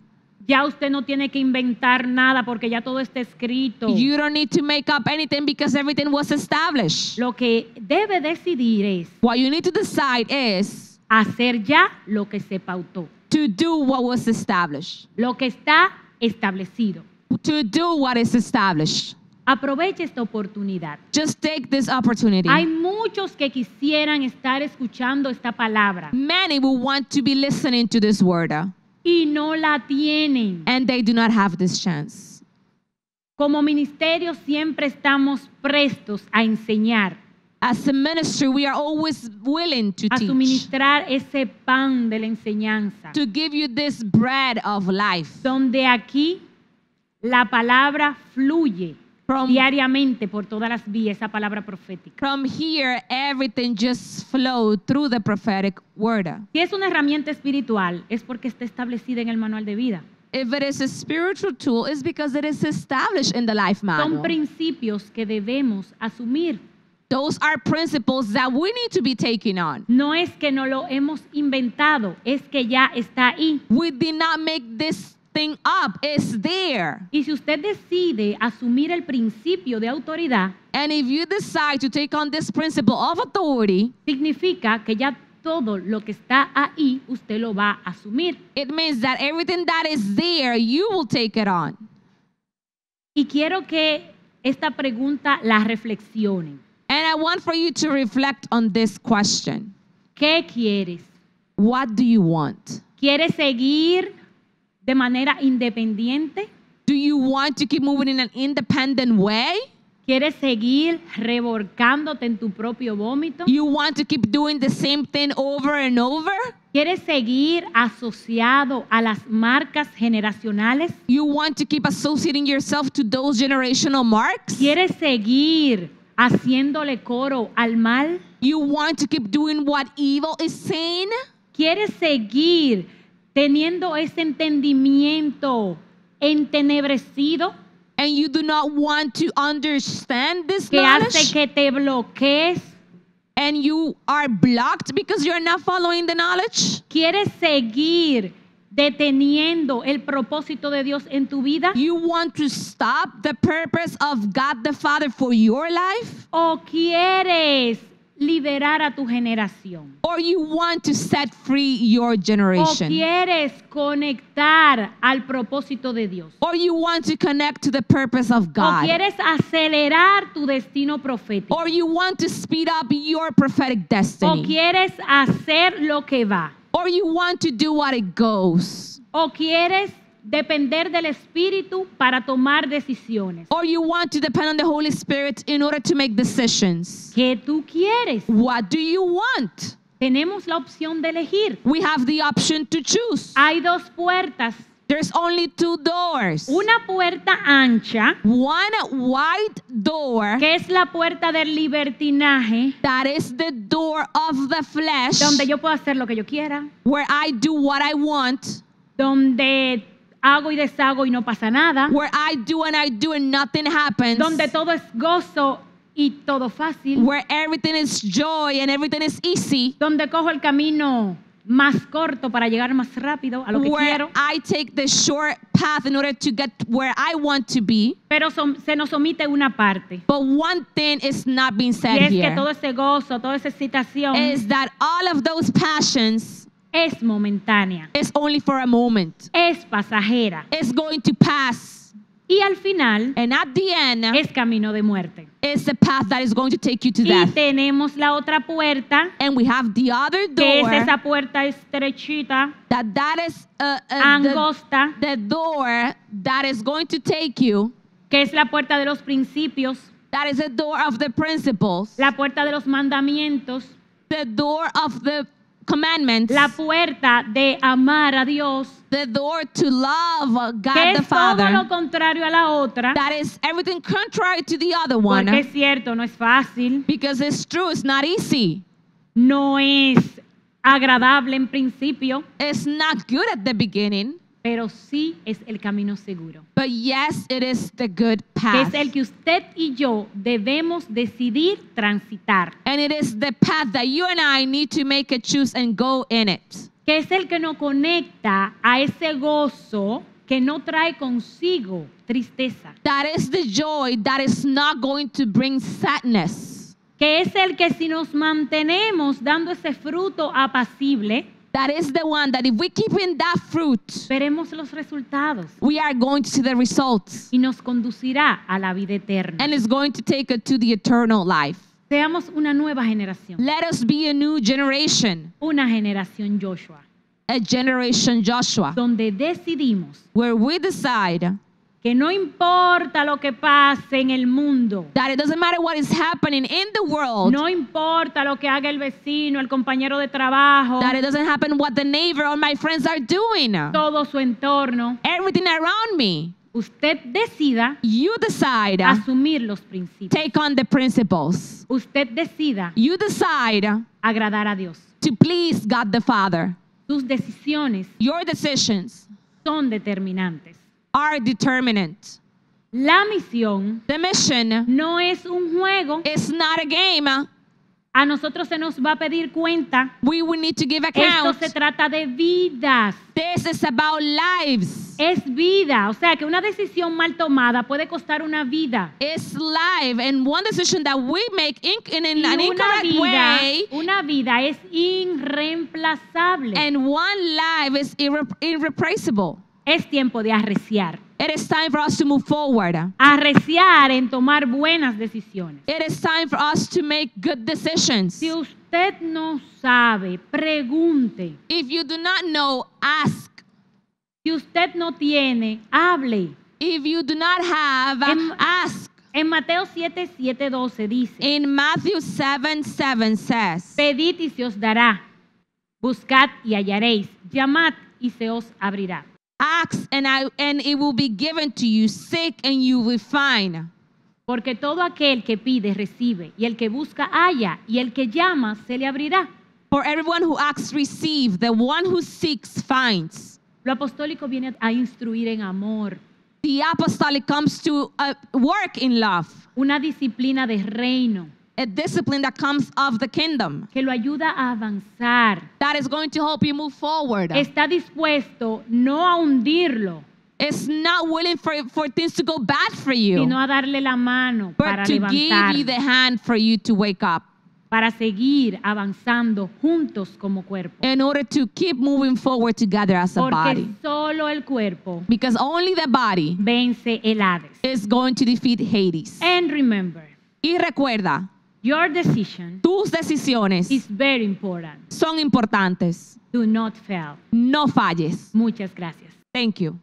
D: Ya usted no tiene que inventar nada porque ya todo está escrito.
C: You don't need to make up anything because everything was established.
D: Lo que debe decidir es
C: What you need to decide is
D: hacer ya lo que se pautó,
C: to do what was established.
D: lo que está establecido.
C: To do what is established.
D: Aproveche esta oportunidad.
C: Just take this opportunity.
D: Hay muchos que quisieran estar escuchando esta palabra
C: Many will want to be listening to this word
D: y no la tienen.
C: and they do not have this chance.
D: Como ministerio siempre estamos prestos a enseñar,
C: As a ministry, we are always willing to
D: a
C: teach,
D: suministrar ese pan de la enseñanza,
C: to give you this bread of life.
D: donde aquí la palabra fluye
C: From,
D: diariamente por todas las vías, esa palabra profética.
C: from here, everything just flowed through the prophetic word.
D: Si es una herramienta espiritual, es porque está establecida en el manual de vida.
C: If it is a spiritual tool, it's because it is established in the life
D: Son
C: manual.
D: principios que debemos asumir.
C: Those are principles that we need to be taking on.
D: No es que no lo hemos inventado, es que ya está ahí.
C: We did not make this thing up, it's there.
D: Y si usted decide asumir el principio de autoridad,
C: And if you decide to take on this principle of authority,
D: significa que ya todo lo que está ahí usted lo va a asumir.
C: it means that everything that is there, you will take it on.
D: Y quiero que esta pregunta la reflexionen.
C: And I want for you to reflect on this question
D: ¿Qué quieres?
C: What do you want?
D: ¿Quieres seguir de manera independiente?
C: Do you want to keep moving in an independent way?
D: ¿Quieres seguir revolcándote en tu propio vómito?
C: You want to keep doing the same thing over and over?
D: ¿Quieres seguir asociado a las marcas generacionales?
C: You want to keep associating yourself to those generational marks?
D: ¿Quieres seguir haciéndole coro al mal?
C: You want to keep doing what evil is saying?
D: ¿Quieres seguir teniendo ese entendimiento entenebrecido
C: And you do not want to understand this
D: que hace
C: knowledge?
D: que te bloquees?
C: And you are blocked because you're not following the knowledge?
D: ¿Quieres seguir deteniendo el propósito de Dios en tu vida?
C: You want to stop the purpose of God the Father for your life?
D: ¿O quieres liberar a tu generación?
C: or you want to set free your
D: ¿O
C: generation?
D: quieres conectar al propósito de Dios?
C: Or you want to connect to the purpose of
D: ¿O
C: God?
D: quieres acelerar tu destino profético?
C: Or you want to speed up your prophetic
D: ¿O
C: destiny?
D: quieres hacer lo que va?
C: Or you want to do what it goes?
D: ¿O quieres depender del Espíritu para tomar decisiones?
C: Or you want to depend on the Holy Spirit in order to make decisions?
D: ¿Qué tú quieres?
C: What do you want?
D: Tenemos la opción de elegir.
C: We have the option to choose.
D: Hay dos puertas.
C: There's only two doors.
D: Una puerta ancha,
C: One wide door
D: que es la puerta del libertinaje,
C: that is the door of the flesh
D: donde yo puedo hacer lo que yo quiera,
C: where I do what I want,
D: donde hago y deshago y no pasa nada,
C: where I do and I do and nothing happens,
D: donde todo es gozo y todo fácil,
C: where everything is joy and everything is easy,
D: donde cojo el camino más corto para llegar más rápido a lo que
C: where
D: quiero,
C: I take the short path in order to get where I want to be.
D: pero se nos omite una parte.
C: But one thing is not being
D: Y
C: said
D: es que
C: here.
D: todo ese gozo, toda esa excitación
C: is that all of those passions
D: es momentánea,
C: is only for a moment.
D: es pasajera
C: It's going to pass.
D: y al final
C: And at the end,
D: es camino de muerte.
C: it's the path that is going to take you to
D: Y
C: death.
D: tenemos la otra puerta,
C: And we have the other
D: que es
C: door
D: esa puerta estrechita,
C: that that is uh, uh, the,
D: angosta,
C: the door that is going to take you.
D: que es la puerta de los principios,
C: That is the door of the principles,
D: la puerta de los mandamientos,
C: the door of the commandments,
D: la puerta de amar a Dios,
C: the door to love uh,
D: que
C: God the
D: es todo lo
C: Father.
D: contrario a la otra,
C: That is everything contrary to the other one.
D: porque es cierto, no es fácil,
C: Because it's true, it's not easy.
D: no es agradable en principio,
C: It's not good at the beginning,
D: pero sí es el camino seguro,
C: but yes, it is the good path.
D: es el que usted y yo debemos decidir transitar,
C: And it is the path that you and I need to make a choose and go in it.
D: que es el que nos conecta a ese gozo que no trae consigo tristeza,
C: That is the joy that is not going to bring sadness.
D: que es el que si nos mantenemos dando ese fruto apacible,
C: That is the one that if we keep in that fruit,
D: veremos los resultados
C: we are going to see the results.
D: y nos conducirá a la vida eterna.
C: And it's going to take us to the eternal life.
D: Seamos una nueva generación,
C: Let us be a new generation,
D: una generación Joshua,
C: a generation Joshua,
D: donde decidimos
C: where we decide
D: que no importa lo que pase en el mundo,
C: that it doesn't matter what is happening in the world,
D: no importa lo que haga el vecino, el compañero de trabajo,
C: that it doesn't happen what the neighbor or my friends are doing.
D: todo su entorno,
C: Everything around me,
D: usted decida
C: you decide,
D: asumir los principios.
C: take on the principles.
D: Usted decida
C: You decide
D: agradar a Dios.
C: to please God the Father.
D: Sus decisiones
C: Your decisions
D: son determinantes.
C: Are determinant.
D: La misión
C: The mission
D: no es un juego.
C: is not a game.
D: A nosotros se nos va a pedir cuenta.
C: We will need to give account.
D: Esto se trata de vidas.
C: This is about lives.
D: Es vida. O sea que una decisión mal tomada puede costar una vida.
C: It's life, and one decision that we make in, in, in an incorrect
D: vida,
C: way,
D: una vida es irreemplazable.
C: and one life is irre- irreplaceable.
D: Es tiempo de arreciar.
C: It is time for us to move forward.
D: Arreciar en tomar buenas decisiones.
C: It is time for us to make good decisions.
D: Si usted no sabe, pregunte.
C: If you do not know, ask.
D: Si usted no tiene, hable.
C: If you do not have,
D: Em-
C: ask.
D: En Mateo 7, 7, 12 dice,
C: In Matthew 7 7 says,
D: pedid y se os dará, buscad y hallaréis, llamad y se os abrirá.
C: Ask and I and it will be given to you. Seek and you will find.
D: Porque todo aquel que pide recibe, y el que busca halla, y el que llama se le abrirá.
C: For everyone who asks, receive. The one who seeks, finds.
D: Lo apostólico viene a instruir en amor,
C: The apostolic comes to uh, work in love,
D: una disciplina de reino
C: a discipline that comes of the kingdom
D: que lo ayuda a avanzar.
C: that is going to help you move forward.
D: Está dispuesto no a hundirlo,
C: It's not willing for, for things to go bad for you,
D: sino a darle la mano para
C: but to give you the hand for you to wake up.
D: para seguir avanzando juntos como cuerpo.
C: in order to keep moving forward together as a
D: Porque
C: body.
D: solo el cuerpo
C: Because only the body
D: vence el Hades.
C: is going to defeat Hades.
D: And remember,
C: Y recuerda,
D: your decision
C: tus decisiones
D: is very important.
C: son importantes.
D: Do not fail.
C: No falles.
D: Muchas gracias.
C: Thank you.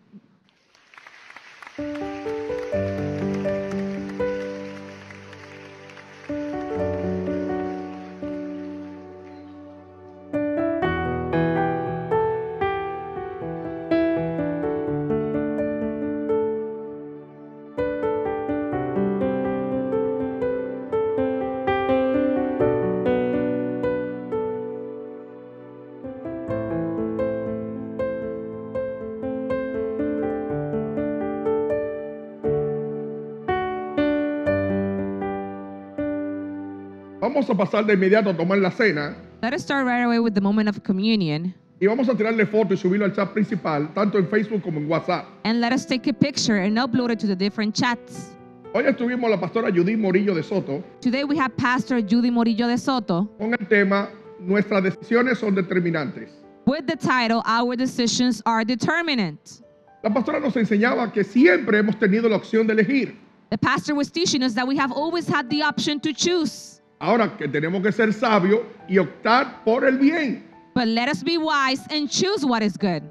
B: Vamos a pasar de inmediato a tomar la cena
C: Let us start right away with the moment of communion.
B: y vamos a tirarle foto y subirlo al chat principal, tanto en Facebook como en WhatsApp.
C: And let us take a picture and upload it to the different chats.
B: Hoy estuvimos la pastora Judith Morillo de Soto
C: Today we have Pastor Judy Morillo de Soto
B: con el tema Nuestras decisiones son determinantes.
C: with the title Our Decisions Are Determinant.
B: La pastora nos enseñaba que siempre hemos tenido la opción de elegir.
C: The pastor was teaching us that we have always had the option to choose.
B: Ahora que tenemos que ser sabios y optar por el bien.
C: But let us be wise and choose what is good.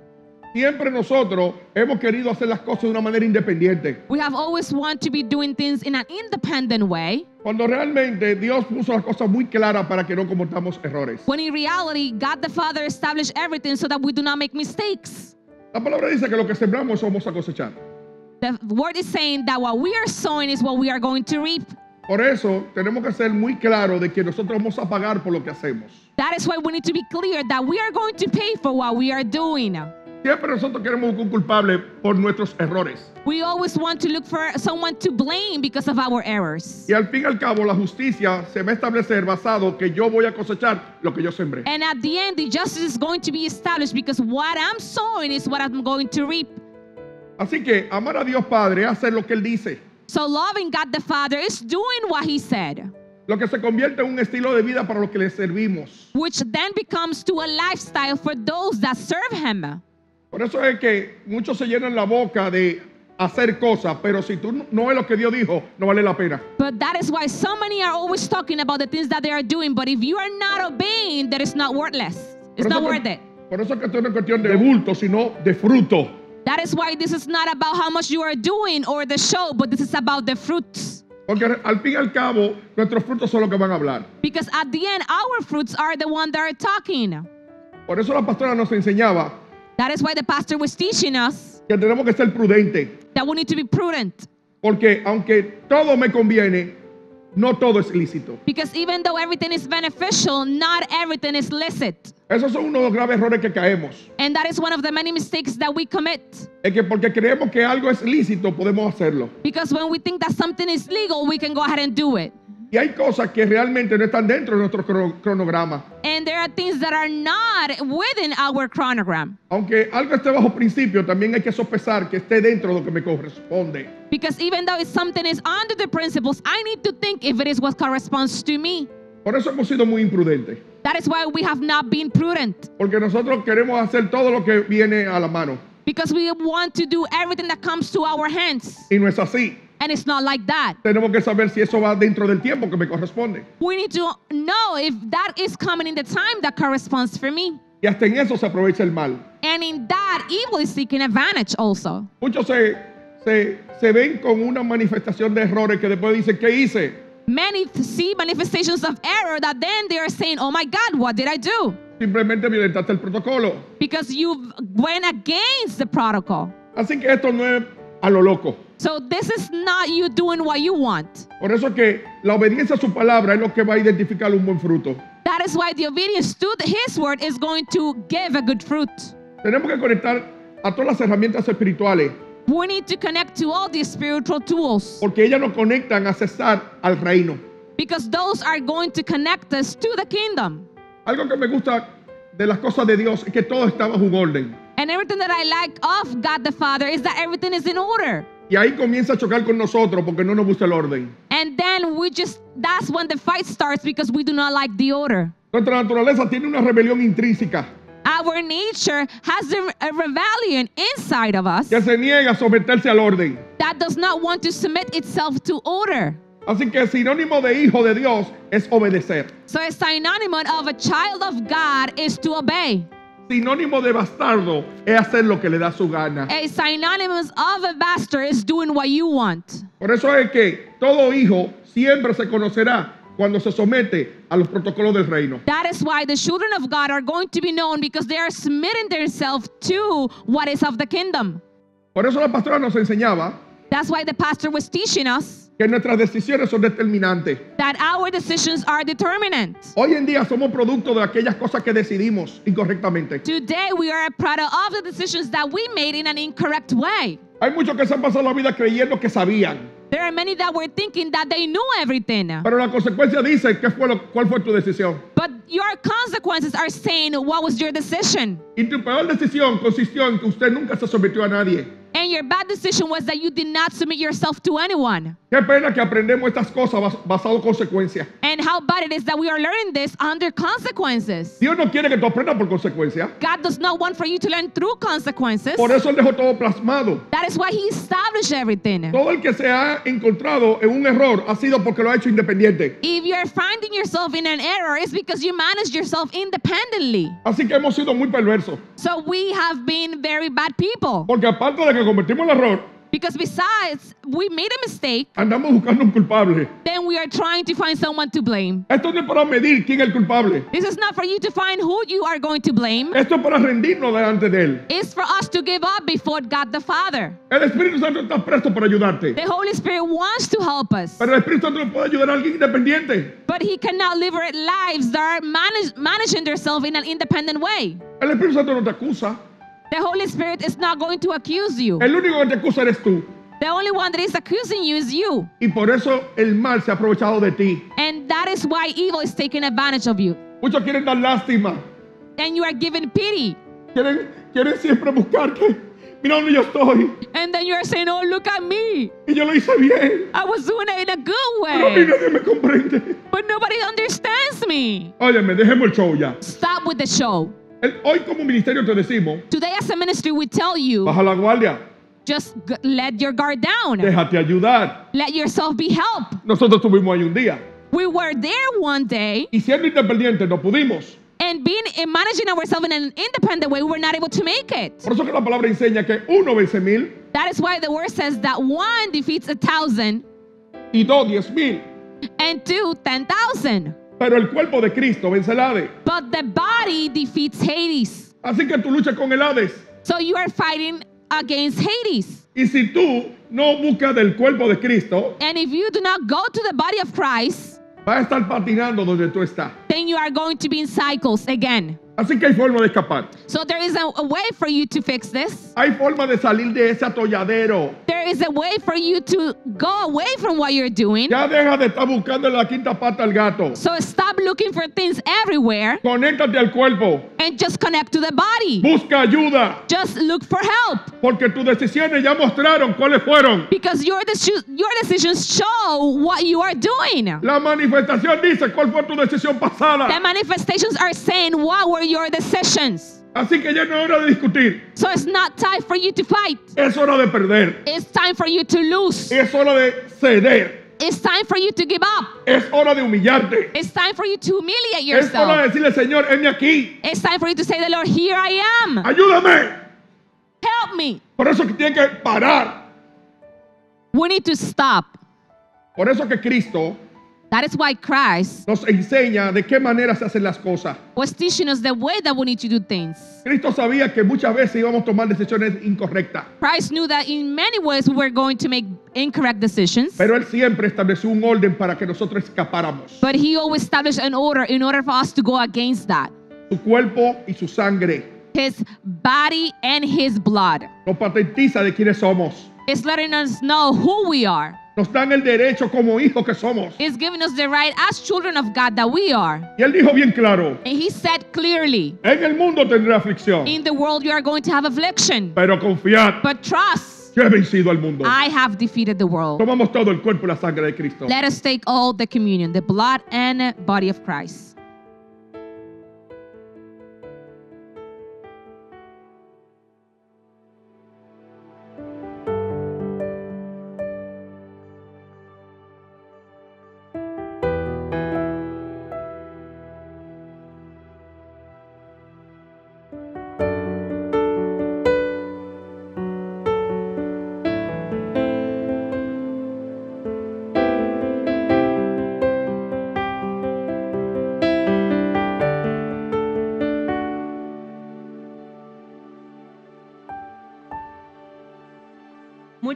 B: Siempre nosotros hemos querido hacer las cosas de una manera independiente.
C: We have always wanted to be doing things in an independent way,
B: Cuando realmente Dios puso las cosas muy claras para que no cometamos errores.
C: when in reality, God the Father established everything so that we do not make mistakes.
B: La palabra dice que lo que sembramos somos a cosechar.
C: The word is saying that what we are sowing is what we are going to reap.
B: Por eso tenemos que ser muy claros de que nosotros vamos a pagar por lo que hacemos.
C: That is why we need to be clear that we are going to pay for what we are doing.
B: Siempre nosotros queremos un culpable por nuestros errores.
C: We always want to look for someone to blame because of our errors.
B: Y al fin y al cabo la justicia se va a establecer basado que yo voy a cosechar lo que yo sembré.
C: And at the end, the justice is going to be established because what I'm sowing is what I'm going to reap.
B: Así que amar a Dios Padre es hacer lo que Él dice.
C: So loving God the Father is doing what He said,
B: Lo que se convierte en un estilo de vida para los que le servimos.
C: which then becomes to a lifestyle for those that serve Him.
B: Por eso es que muchos se llenan la boca de hacer cosas, pero si tú no es lo que Dios dijo, no vale la pena.
C: But that is why so many are always talking about the things that they are doing. But if you are not obeying, that is not worthless. It's not
B: eso
C: worth it.
B: Por eso es que esto no es cuestión de bulto, sino de fruto.
C: That is why this is not about how much you are doing or the show, but this is about the fruits.
B: Porque al fin y al cabo, nuestros frutos son los que van a hablar.
C: Because at the end, our fruits are the one that are talking.
B: Por eso la pastora nos enseñaba
C: That is why the pastor was teaching us
B: que tenemos que ser prudentes.
C: that we need to be prudent.
B: Porque aunque todo me conviene, no todo es lícito.
C: Because even though everything is beneficial, not everything is licit.
B: Esos son uno de los graves errores que caemos.
C: And that is one of the many mistakes that we commit.
B: Es que porque creemos que algo es lícito, podemos hacerlo.
C: Because when we think that something is legal, we can go ahead and do it.
B: Y hay cosas que realmente no están dentro de nuestro crono- cronograma.
C: And there are things that are not within our chronogram.
B: Aunque algo esté bajo principio, también hay que sopesar que esté dentro de lo que me corresponde.
C: Because even though it's something is under the principles, I need to think if it is what corresponds to me.
B: Por eso hemos sido muy imprudentes.
C: That is why we have not been prudent.
B: Porque nosotros queremos hacer todo lo que viene a la mano.
C: Because we want to do everything that comes to our hands.
B: Y no es así.
C: And it's not like that.
B: Tenemos que saber si eso va dentro del tiempo que me corresponde.
C: We need to know if that is coming in the time that corresponds for me.
B: Y hasta en eso se aprovecha el mal.
C: And in that, evil is taking advantage also.
B: Muchos se, se, se ven con una manifestación de errores que después dicen, ¿qué hice?
C: Many see manifestations of error that then they are saying, oh my God, what did I do?
B: Simplemente violentaste el protocolo.
C: Because you went against the protocol.
B: Así que esto no es a lo loco.
C: So this is not you doing what you want.
B: Por eso es que la obediencia a su palabra es lo que va a identificar un buen fruto.
C: That is why the obedience to his word is going to give a good fruit.
B: Tenemos que conectar a todas las herramientas espirituales
C: We need to connect to all these spiritual tools
B: porque ellas nos conectan a cesar al reino.
C: because those are going to connect us to the kingdom.
B: Algo que me gusta de las cosas de Dios es que todo está bajo un orden.
C: And everything that I like of God the Father is that everything is in order.
B: Y ahí comienza a chocar con nosotros porque no nos gusta el orden.
C: And then we just, that's when the fight starts because we do not like the order.
B: Nuestra naturaleza tiene una rebelión intrínseca
C: Our nature has a, a rebellion inside of us
B: que se niega a someterse al orden.
C: that does not want to submit itself to order.
B: Así que sinónimo de hijo de Dios es obedecer.
C: So a synonym of a child of God is to obey.
B: Sinónimo de bastardo es hacer lo que le da su gana.
C: A synonymous of a bastard is doing what you want.
B: Por eso es que todo hijo siempre se conocerá cuando se somete a los protocolos del reino.
C: That is why the children of God are going to be known because they are submitting themselves to what is of the kingdom.
B: Por eso la pastora nos enseñaba
C: That's why the pastor was teaching us
B: que nuestras decisiones son determinantes.
C: that our decisions are determinant.
B: Hoy en día somos producto de aquellas cosas que decidimos incorrectamente.
C: Today we are a product of the decisions that we made in an incorrect way.
B: Hay muchos que se han pasado la vida creyendo que sabían,
C: There are many that were thinking that they knew everything.
B: pero la consecuencia dice ¿qué fue lo- cuál fue tu decisión.
C: But your consequences are saying what was your decision.
B: Y tu peor decisión consistió en que usted nunca se sometió a nadie.
C: And your bad decision was that you did not submit yourself to anyone.
B: Qué pena que aprendemos estas cosas bas- basado en consecuencias.
C: And how bad it is that we are learning this under consequences.
B: Dios no quiere que tú aprendas por consecuencia.
C: God does not want for you to learn through consequences.
B: Por eso Él dejó todo plasmado.
C: That is why He established everything.
B: Todo el que se ha encontrado en un error ha sido porque lo ha hecho independiente.
C: If you're finding yourself in an error, it's because you managed yourself independently.
B: Así que hemos sido muy perversos.
C: So we have been very bad people.
B: Porque aparte de que cometimos el error,
C: Because besides, we made a mistake,
B: andamos buscando un culpable.
C: then we are trying to find someone to blame.
B: Esto no es para medir quién es el culpable.
C: This is not for you to find who you are going to blame.
B: Esto es para rendirnos delante de Él.
C: It's for us to give up before God the Father.
B: El Espíritu Santo está presto para ayudarte.
C: The Holy Spirit wants to help us,
B: Pero el Espíritu Santo no puede ayudar a alguien independiente.
C: but He cannot live our lives that are manage, managing themselves in an independent way.
B: El Espíritu Santo no te acusa.
C: The Holy Spirit is not going to accuse you.
B: El único que te acusa eres tú.
C: The only one that is accusing you is you.
B: Y por eso el mal se ha aprovechado de ti.
C: And that is why evil is taking advantage of you.
B: Muchos quieren dar lástima.
C: And you are given pity.
B: Quieren, quieren siempre buscar que, mira dónde yo estoy.
C: And then you are saying, oh, look at me.
B: Y yo lo hice bien.
C: I was doing it in a good
B: Pero a mí
C: way.
B: nadie me comprende.
C: But nobody understands me.
B: Óyeme, dejemos el show ya.
C: Stop with the show.
B: El- hoy como ministerio te decimos,
C: Today, as a ministry, we tell you
B: baja la guardia,
C: just g- let your guard down.
B: déjate ayudar.
C: Let yourself be helped.
B: Nosotros estuvimos ahí un día.
C: We were there one day,
B: Y siendo independientes no pudimos.
C: and being and managing ourselves in an independent way, we were not able to make it.
B: Por eso que la palabra enseña que uno vence mil
C: That is why the word says that one defeats a thousand,
B: y dos diez mil.
C: and two, ten thousand.
B: Pero el cuerpo de Cristo vence el Hades.
C: But the body defeats Hades.
B: Así que tú luchas con el Hades.
C: So you are fighting against Hades.
B: Y si tú no buscas del cuerpo de Cristo,
C: And if you do not go to the body of Christ,
B: vas a estar patinando donde tú estás.
C: then you are going to be in cycles again.
B: Así que hay forma de escapar.
C: So there is a, a way for you to fix this.
B: Hay forma de salir de ese atolladero.
C: There is a way for you to go away from what you're doing.
B: Ya deja de estar buscando la quinta pata al gato.
C: So stop looking for things everywhere
B: Conéctate al cuerpo.
C: and just connect to the body.
B: Busca ayuda.
C: Just look for help
B: Porque tus decisiones ya mostraron cuáles fueron.
C: because your, your decisions show what you are doing.
B: La manifestación dice cuál fue tu decisión
C: The
B: pasada.
C: manifestations are saying what were your decisions.
B: Así que ya no es hora de discutir.
C: So it's not time for you to fight.
B: Es hora de perder.
C: It's time for you to lose.
B: Es hora de ceder.
C: It's time for you to give up.
B: Es hora de humillarte.
C: It's time for you to humiliate
B: Es hora de
C: yourself.
B: decirle, Señor, heme aquí.
C: It's time for you to say, the Lord, here I am.
B: Ayúdame.
C: Help me.
B: Por eso que tiene que parar.
C: We need to stop.
B: Por eso que Cristo
C: That is why Christ
B: nos enseña de qué manera se hacen las cosas.
C: was teaching us the way that we need to do things.
B: Cristo sabía que muchas veces íbamos a tomar decisiones incorrectas,
C: Christ knew that in many ways we were going to make incorrect decisions,
B: pero Él siempre estableció un orden para que nosotros escapáramos.
C: but He always established an order in order for us to go against that.
B: Su cuerpo y su sangre
C: His body and His blood
B: nos patentiza de quiénes somos.
C: is letting us know who we are.
B: Nos dan el derecho como hijos que somos.
C: It's giving us the right as children of God that we are.
B: Y Él dijo bien claro,
C: And He said clearly,
B: en el mundo tendré aflicción,
C: in the world you are going to have affliction,
B: pero confiad,
C: but trust.
B: Yo he vencido al mundo.
C: I have defeated the world.
B: Tomamos todo el cuerpo y la sangre de Cristo.
C: Let us take all the communion, the blood and body of Christ.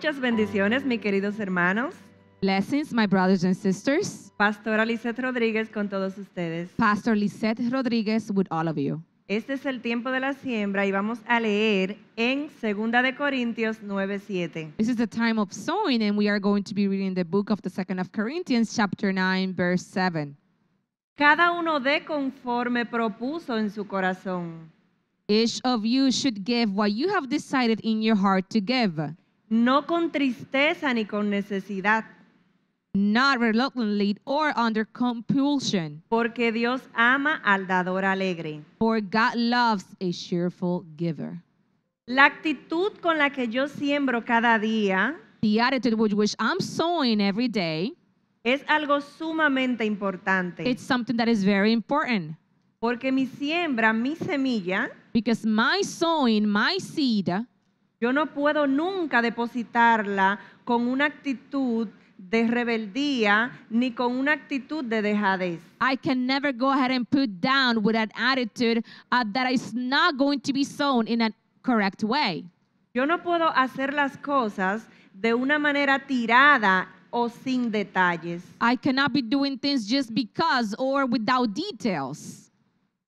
E: Muchas bendiciones, mis queridos hermanos.
C: Blessings, my brothers and sisters.
E: Pastora Lisette Rodríguez con todos ustedes.
C: Pastor Lisette Rodriguez with all of you.
E: Este es el tiempo de la siembra y vamos a leer en 2 de Corintios 9:7.
C: This is the time of sowing, and we are going to be reading the book of the second of Corinthians, chapter 9, verse 7.
E: Cada uno de conforme propuso en su corazón,
C: Each of you should give what you have decided in your heart to give,
E: no con tristeza ni con necesidad,
C: not reluctantly or under compulsion,
E: porque Dios ama al dador alegre.
C: for God loves a cheerful giver.
E: La actitud con la que yo siembro cada día
C: The attitude with which I'm sowing every day,
E: es algo sumamente importante,
C: it's something that is very important
E: porque mi siembra, mi semilla,
C: because my sowing, my seed,
E: Yo no puedo nunca depositarla con una actitud de rebeldía ni con una actitud de dejadez.
C: I can never go ahead and put down with an attitude uh, that is not going to be sown in a correct way.
E: Yo no puedo hacer las cosas de una manera tirada o sin detalles.
C: I cannot be doing things just because or without details.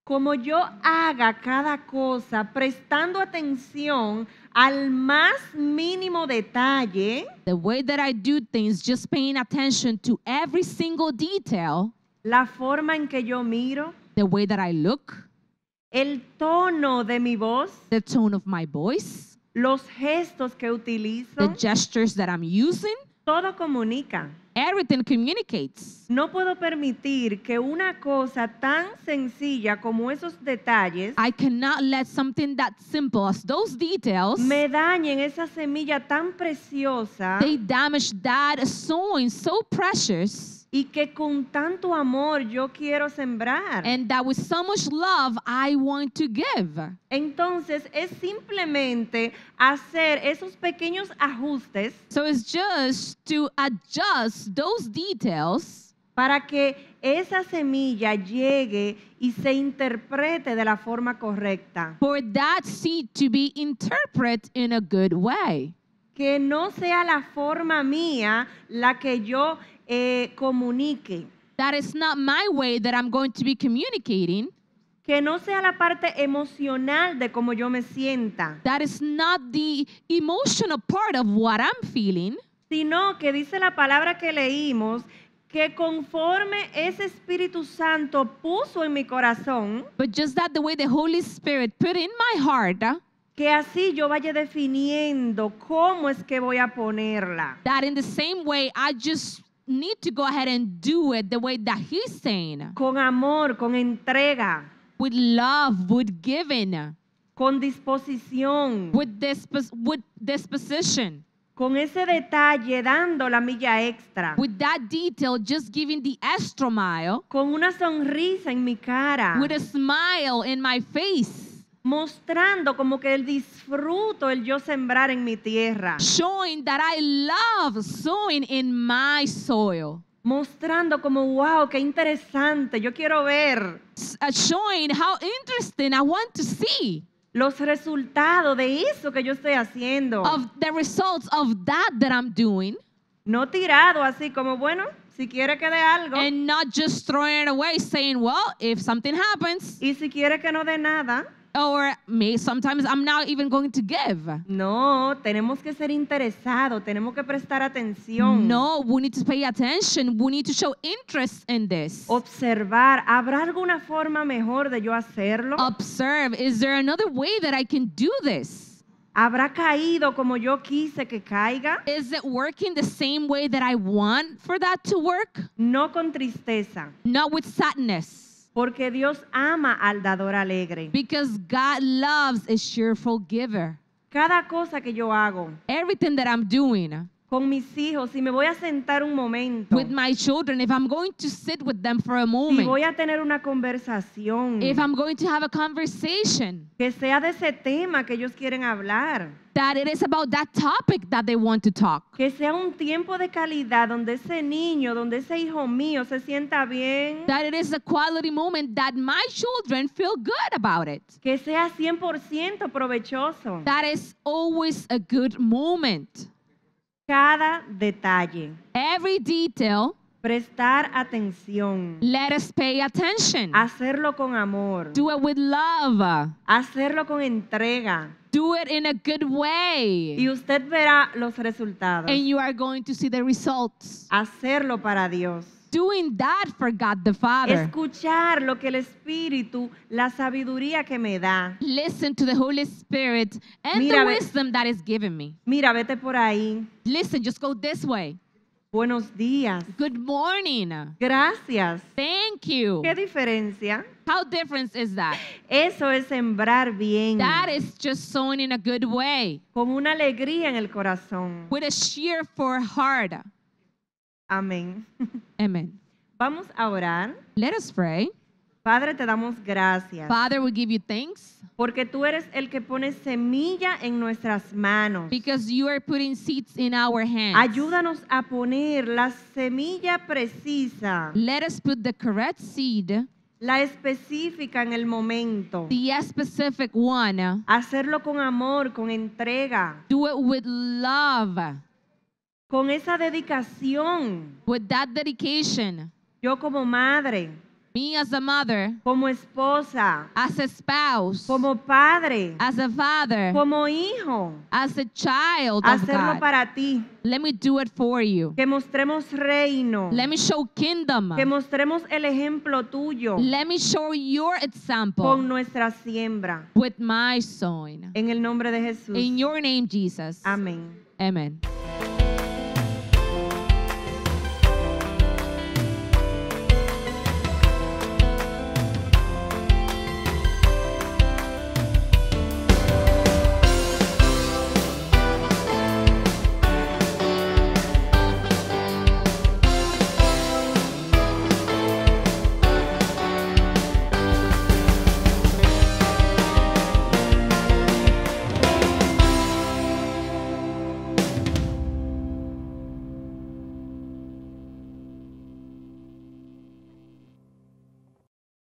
E: Como yo haga cada cosa prestando atención al más mínimo detalle,
C: The way that I do things, just paying attention to every single detail,
E: la forma en que yo miro,
C: the way that I look,
E: el tono de mi voz,
C: the tone of my voice,
E: los gestos que utilizo,
C: the gestures that I'm using,
E: todo comunica.
C: Everything communicates.
E: No puedo permitir que una cosa tan sencilla como esos detalles
C: I cannot let something that simple as those details
E: me dañen esa semilla tan preciosa
C: they damage that sowing so precious
E: y que con tanto amor yo quiero sembrar.
C: and that with so much love I want to give.
E: Entonces es simplemente hacer esos pequeños ajustes
C: So it's just to adjust those details
E: para que esa semilla llegue y se interprete de la forma correcta.
C: for that seed to be interpreted in a good way.
E: Que no sea la forma mía la que yo eh, comunique.
C: That is not my way that I'm going to be communicating.
E: Que no sea la parte emocional de cómo yo me sienta,
C: That is not the emotional part of what I'm feeling,
E: sino que dice la palabra que leímos que conforme ese Espíritu Santo puso en mi corazón,
C: but just that the way the Holy Spirit put in my heart, uh,
E: que así yo vaya definiendo cómo es que voy a ponerla.
C: that in the same way I just need to go ahead and do it the way that He's saying,
E: Con amor, con entrega,
C: with love, with giving,
E: con disposición,
C: with dispos- with disposition,
E: con ese detalle dando la milla extra,
C: with that detail, just giving the extra mile,
E: con una sonrisa en mi cara.
C: with a smile in my face.
E: Mostrando como que el disfruto el yo sembrar en mi tierra,
C: showing that I love sowing in my soil,
E: mostrando como wow, qué interesante, yo quiero ver.
C: Uh, showing how interesting I want to see
E: los resultados de eso que yo estoy haciendo,
C: of the results of that that I'm doing,
E: no tirado así como bueno, si quiere que dé algo.
C: And not just throwing it away, saying, "Well, if something happens,
E: y si quiere que no dé nada.
C: Or me, sometimes I'm not even going to give."
E: No, tenemos que ser interesados, tenemos que prestar atención.
C: No, we need to pay attention. We need to show interest in this.
E: Observar, ¿habrá alguna forma mejor de yo hacerlo?
C: Observe, is there another way that I can do this?
E: ¿Habrá caído como yo quise que caiga?
C: Is it working the same way that I want for that to work?
E: No con tristeza,
C: Not with sadness.
E: Porque Dios ama al dador alegre.
C: Because God loves a cheerful giver.
E: Cada cosa que yo hago
C: Everything that I'm doing
E: con mis hijos, si me voy a sentar un momento,
C: with my children, if I'm going to sit with them for a
E: si
C: moment,
E: voy a tener una conversación,
C: if I'm going to have a conversation,
E: que sea de ese tema que ellos quieren hablar,
C: that it is about that topic that they want to talk.
E: que sea un tiempo de calidad donde ese niño, donde ese hijo mío se sienta bien,
C: That it is a quality moment that my children feel good about it.
E: que sea 100% provechoso.
C: That is always a good moment.
E: Cada detalle,
C: Every detail,
E: prestar atención,
C: let us pay attention.
E: hacerlo con amor,
C: Do it with love.
E: hacerlo con entrega,
C: Do it in a good way.
E: y usted verá los resultados.
C: And you are going to see the results.
E: Hacerlo para Dios.
C: Doing that for God the Father.
E: Escuchar lo que el Espíritu, la sabiduría que me da.
C: Listen to the Holy Spirit and
E: Mira,
C: the wisdom that is given me.
E: Mira, vete por ahí.
C: Listen, just go this way.
E: Buenos días.
C: Good morning.
E: Gracias.
C: Thank you.
E: ¿Qué diferencia?
C: How different is that?
E: Eso es sembrar bien,
C: That is just sowing in a good way
E: con una alegría en el corazón.
C: with a cheerful heart.
E: Amén.
C: Amen.
E: Vamos a orar.
C: Let us pray.
E: Padre, te damos gracias
C: Father, we give you thanks
E: porque tú eres el que pone semilla en nuestras manos.
C: because you are putting seeds in our hands.
E: Ayúdanos a poner la semilla precisa,
C: Let us put the correct seed,
E: la específica en el momento.
C: the specific one.
E: Hacerlo con amor, con entrega,
C: Do it with love,
E: con esa dedicación.
C: with that dedication.
E: Yo como madre,
C: Me as a mother,
E: como esposa,
C: as a spouse,
E: como padre,
C: as a father,
E: como hijo,
C: as a child of
E: hacerlo
C: God.
E: para ti.
C: Let me do it for you.
E: Que mostremos reino,
C: Let me show kingdom.
E: que mostremos el ejemplo tuyo
C: Let me show your example
E: con nuestra siembra.
C: with my sowing.
E: En el nombre de Jesús.
C: In your name, Jesus.
E: Amén.
C: Amen.